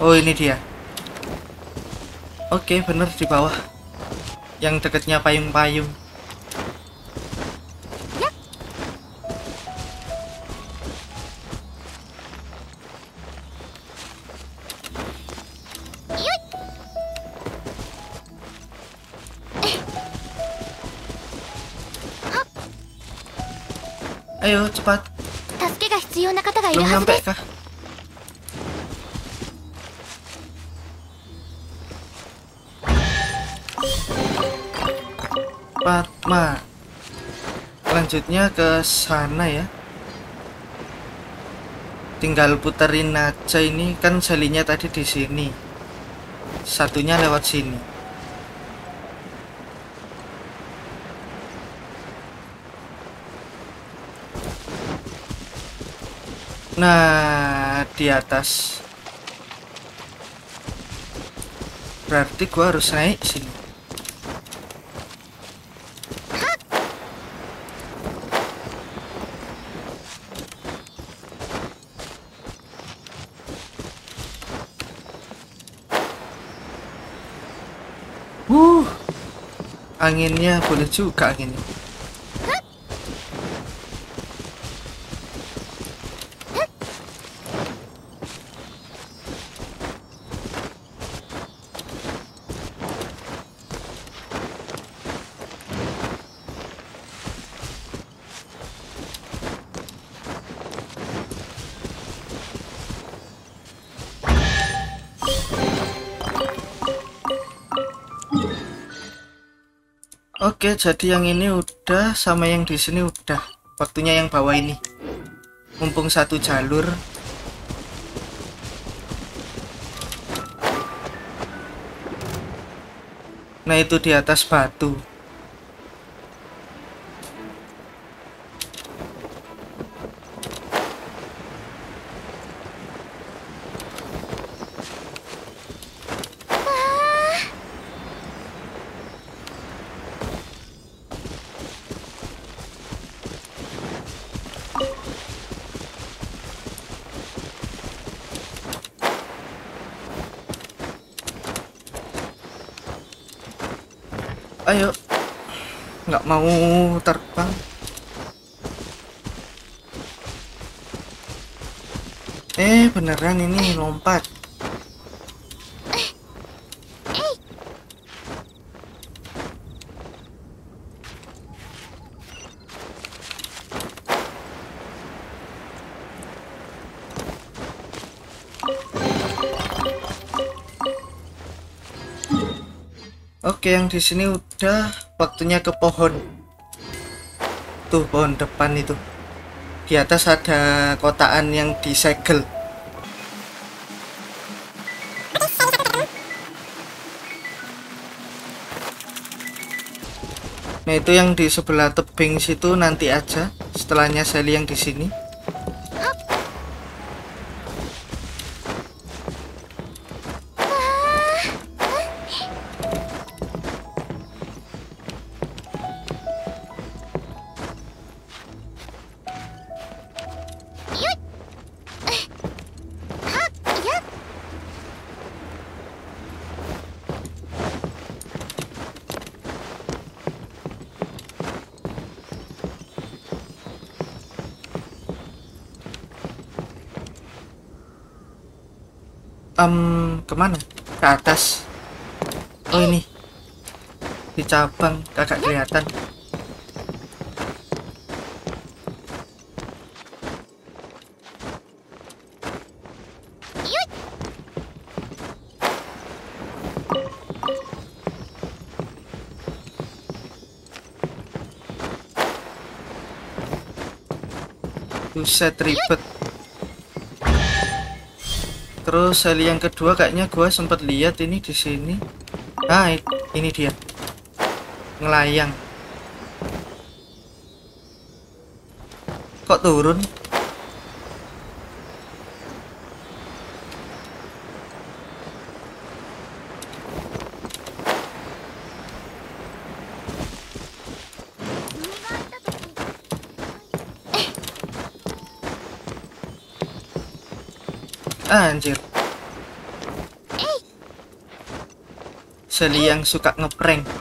Oh, ini dia. Oke, bener di bawah. Yang deketnya payung-payung. Cepat. Belum nyampe kah? Padma. Selanjutnya ke sana ya. Tinggal puterin aja ini kan selinya tadi di sini. Satunya lewat sini. Nah, di atas. Berarti gua harus naik sini. Uh, anginnya boleh juga anginnya. Oke, jadi yang ini udah sama yang di sini udah. Waktunya yang bawah ini. Mumpung satu jalur. Nah, itu di atas batu. Beneran ini lompat. Oke, yang di sini udah waktunya ke pohon. Tuh pohon depan itu. Di atas ada kotaan yang disegel. Nah, itu yang di sebelah tebing situ nanti aja. Setelahnya Sally yang di sini. Em, ke mana? Ke atas. Oh ini. Di cabang kakak kelihatan. Buset ribet. Terus seli yang kedua kayaknya gua sempat lihat ini di sini. Ah, ini dia. Ngelayang. Kok turun? Ah, anjir. Seli yang suka ngeprank. Ini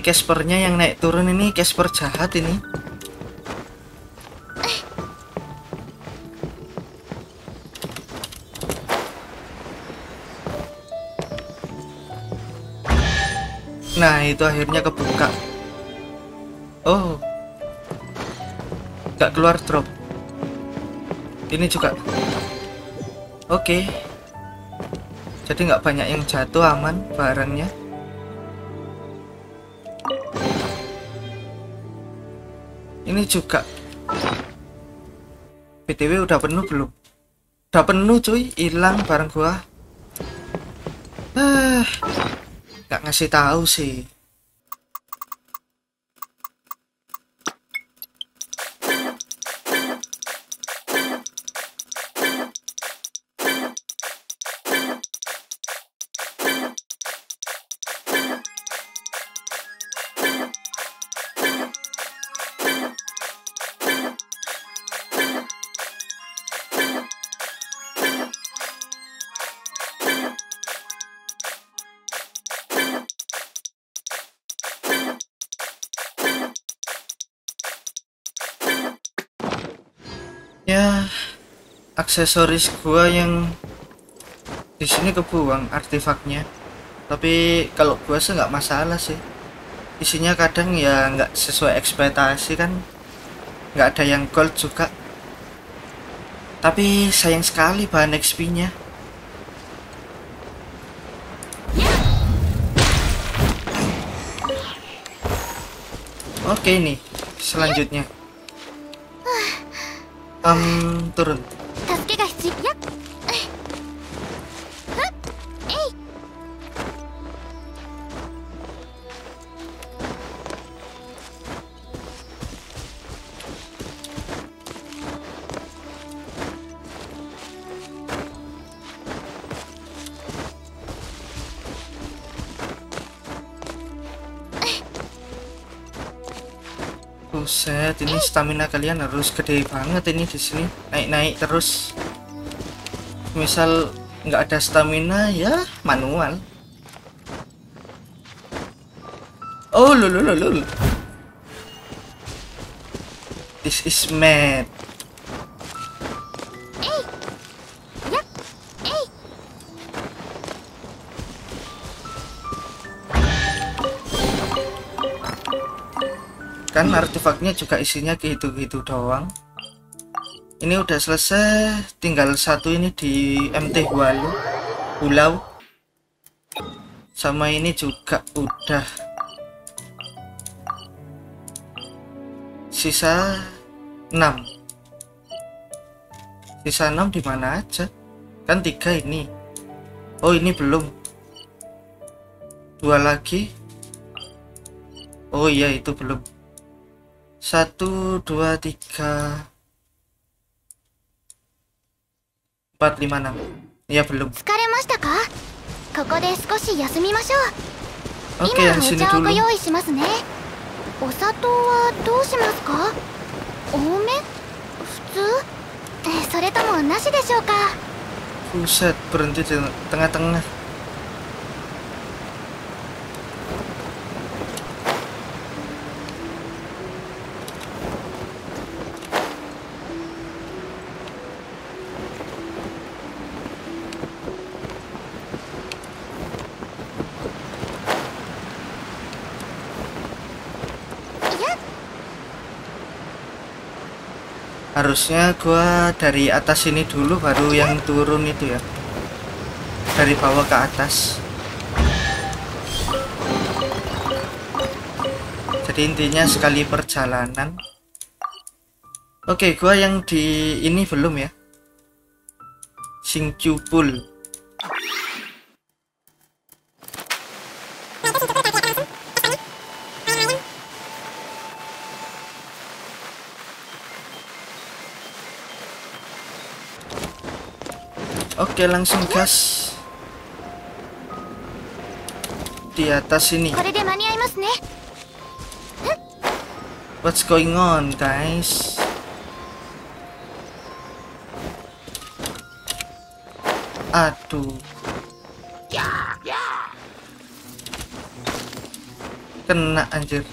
Caspernya yang naik turun ini Casper jahat ini. Itu akhirnya kebuka. Oh. Gak keluar drop. Ini juga. Oke. Jadi nggak banyak yang jatuh aman barangnya. Ini juga. BTW udah penuh belum? Udah penuh cuy, hilang barang gua. Ah, nggak ngasih tahu sih. Aksesoris gua yang di sini kebuang artefaknya. Tapi kalau gua sih nggak masalah sih. Isinya kadang ya nggak sesuai ekspektasi kan. Nggak ada yang gold juga. Tapi sayang sekali bahan XP-nya. oke ini selanjutnya um, turun Buset, ini stamina kalian harus gede banget ini di sini. Naik-naik terus. Misal nggak ada stamina ya manual. Oh, lulu lulu. This is mad. Kan artefaknya juga isinya gitu-gitu doang. Ini udah selesai, tinggal satu ini di MT Hualu, Pulau. Sama ini juga udah. Sisa 6. Sisa 6 di mana aja? Kan tiga ini. Oh, ini belum. Dua lagi. Oh iya, itu belum satu dua tiga empat lima enam ya belum 疲れましたかここで少し休みましょう oke 今 yang お sini 茶をご dulu 用意しますねお砂糖はどうしますか多め普通えそれともなしでしょうか buset berhenti di tengah-tengah Harusnya gua dari atas ini dulu baru yang turun itu ya. Dari bawah ke atas. Jadi intinya sekali perjalanan. Oke gua yang di ini belum ya. Singcupul Oke, langsung gas. Di atas sini. What's going on, guys? Aduh. Kena anjir.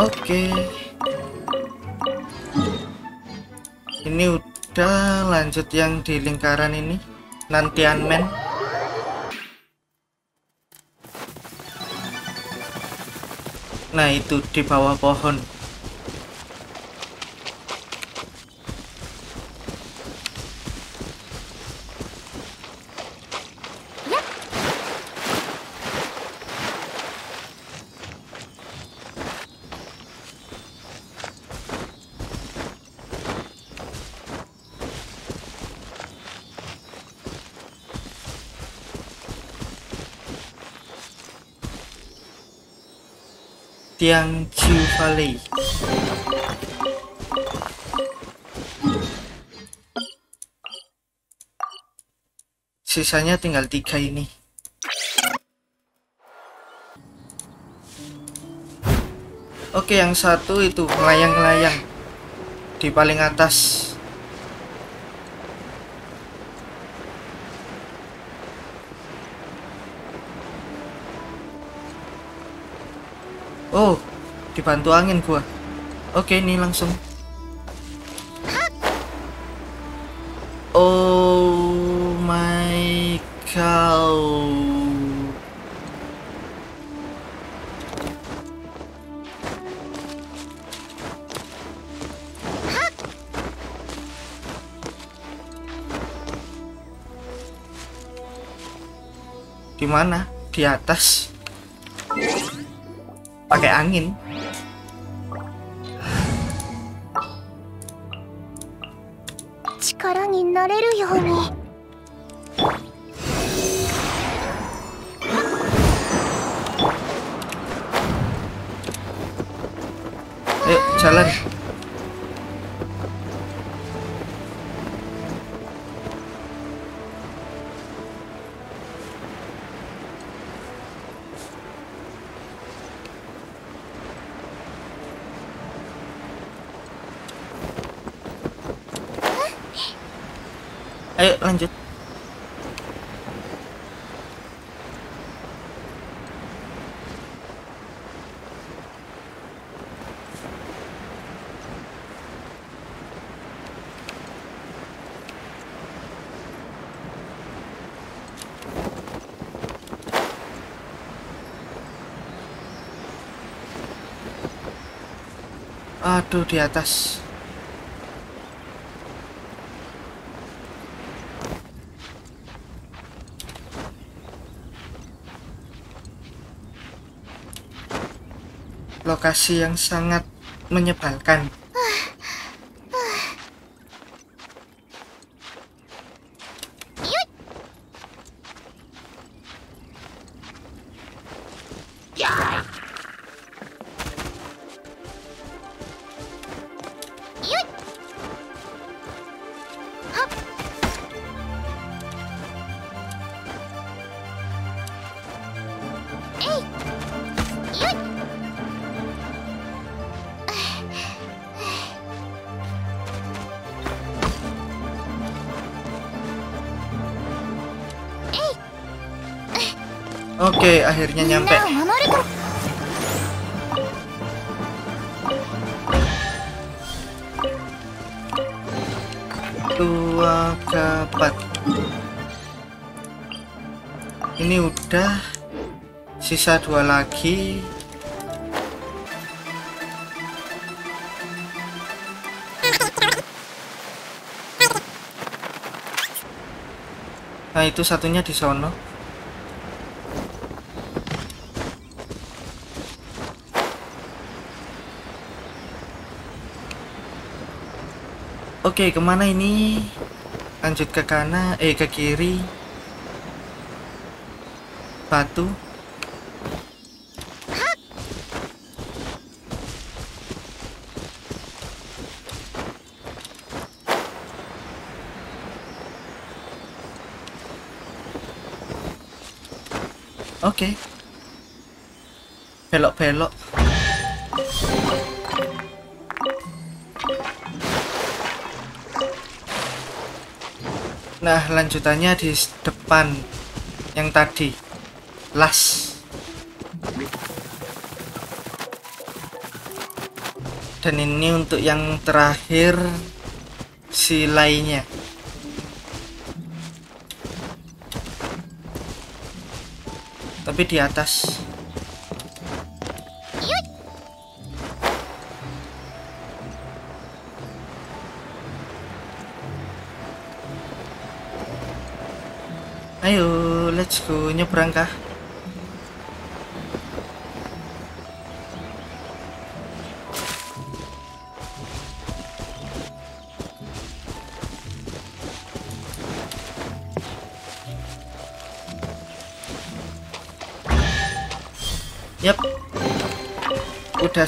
Oke. Ini udah lanjut yang di lingkaran ini. Nantian men Nah itu di bawah pohon Tiang Chiu Valley Sisanya tinggal tiga ini. Oke yang satu itu melayang-layang Di paling atas dibantu angin gua. Oke ini langsung. Oh my god di mana? Di atas. Pakai angin. Ayo, jalan. Aduh di atas. Lokasi yang sangat menyebalkan. Sisa dua lagi. Nah, itu satunya di sono. Oke, ke mana ini? Lanjut ke kanan, eh ke kiri. Batu. Oke. Belok-belok. Nah, lanjutannya di depan yang tadi. Las. Dan ini untuk yang terakhir si lainnya. Tapi di atas. Ayo, let's go nyebrang kah?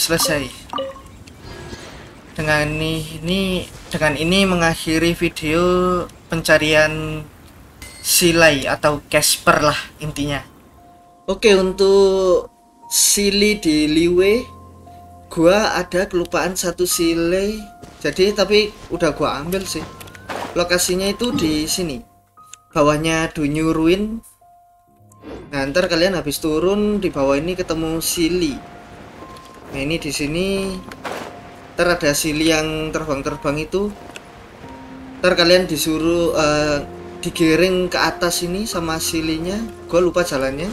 Selesai. Dengan ini, dengan ini mengakhiri video pencarian Silai atau Casper lah intinya. Oke, untuk Sili di Liwe gua ada kelupaan satu sile. Jadi tapi udah gua ambil sih. Lokasinya itu di sini. Bawahnya Dunyu Ruin. Nah, ntar kalian habis turun di bawah ini ketemu Sili. Nah, ini di sini ntar ada Sili yang terbang-terbang itu. Ntar kalian disuruh eh, digiring ke atas ini sama silinya. Gue lupa jalannya.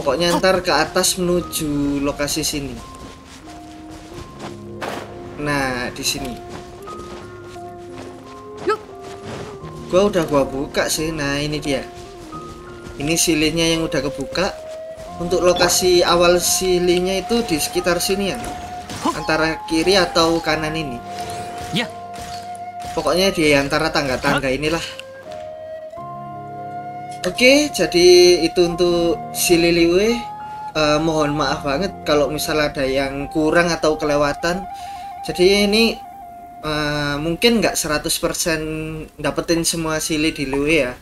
Pokoknya ntar ke atas menuju lokasi sini. Nah di sini. Gua udah gua buka sih. Nah ini dia. Ini silinya yang udah kebuka untuk lokasi awal silinya itu di sekitar sini ya antara kiri atau kanan ini? Ya. pokoknya di antara tangga-tangga inilah. Oke jadi itu untuk sililiwe Eh, mohon maaf banget kalau misalnya ada yang kurang atau kelewatan. Jadi ini eh, mungkin nggak 100% dapetin semua sili di Liwe ya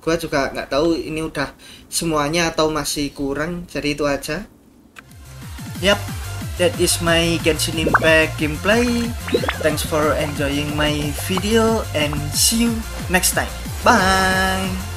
gua juga nggak tahu ini udah semuanya atau masih kurang jadi itu aja Yap, that is my Genshin Impact gameplay. Thanks for enjoying my video and see you next time. Bye.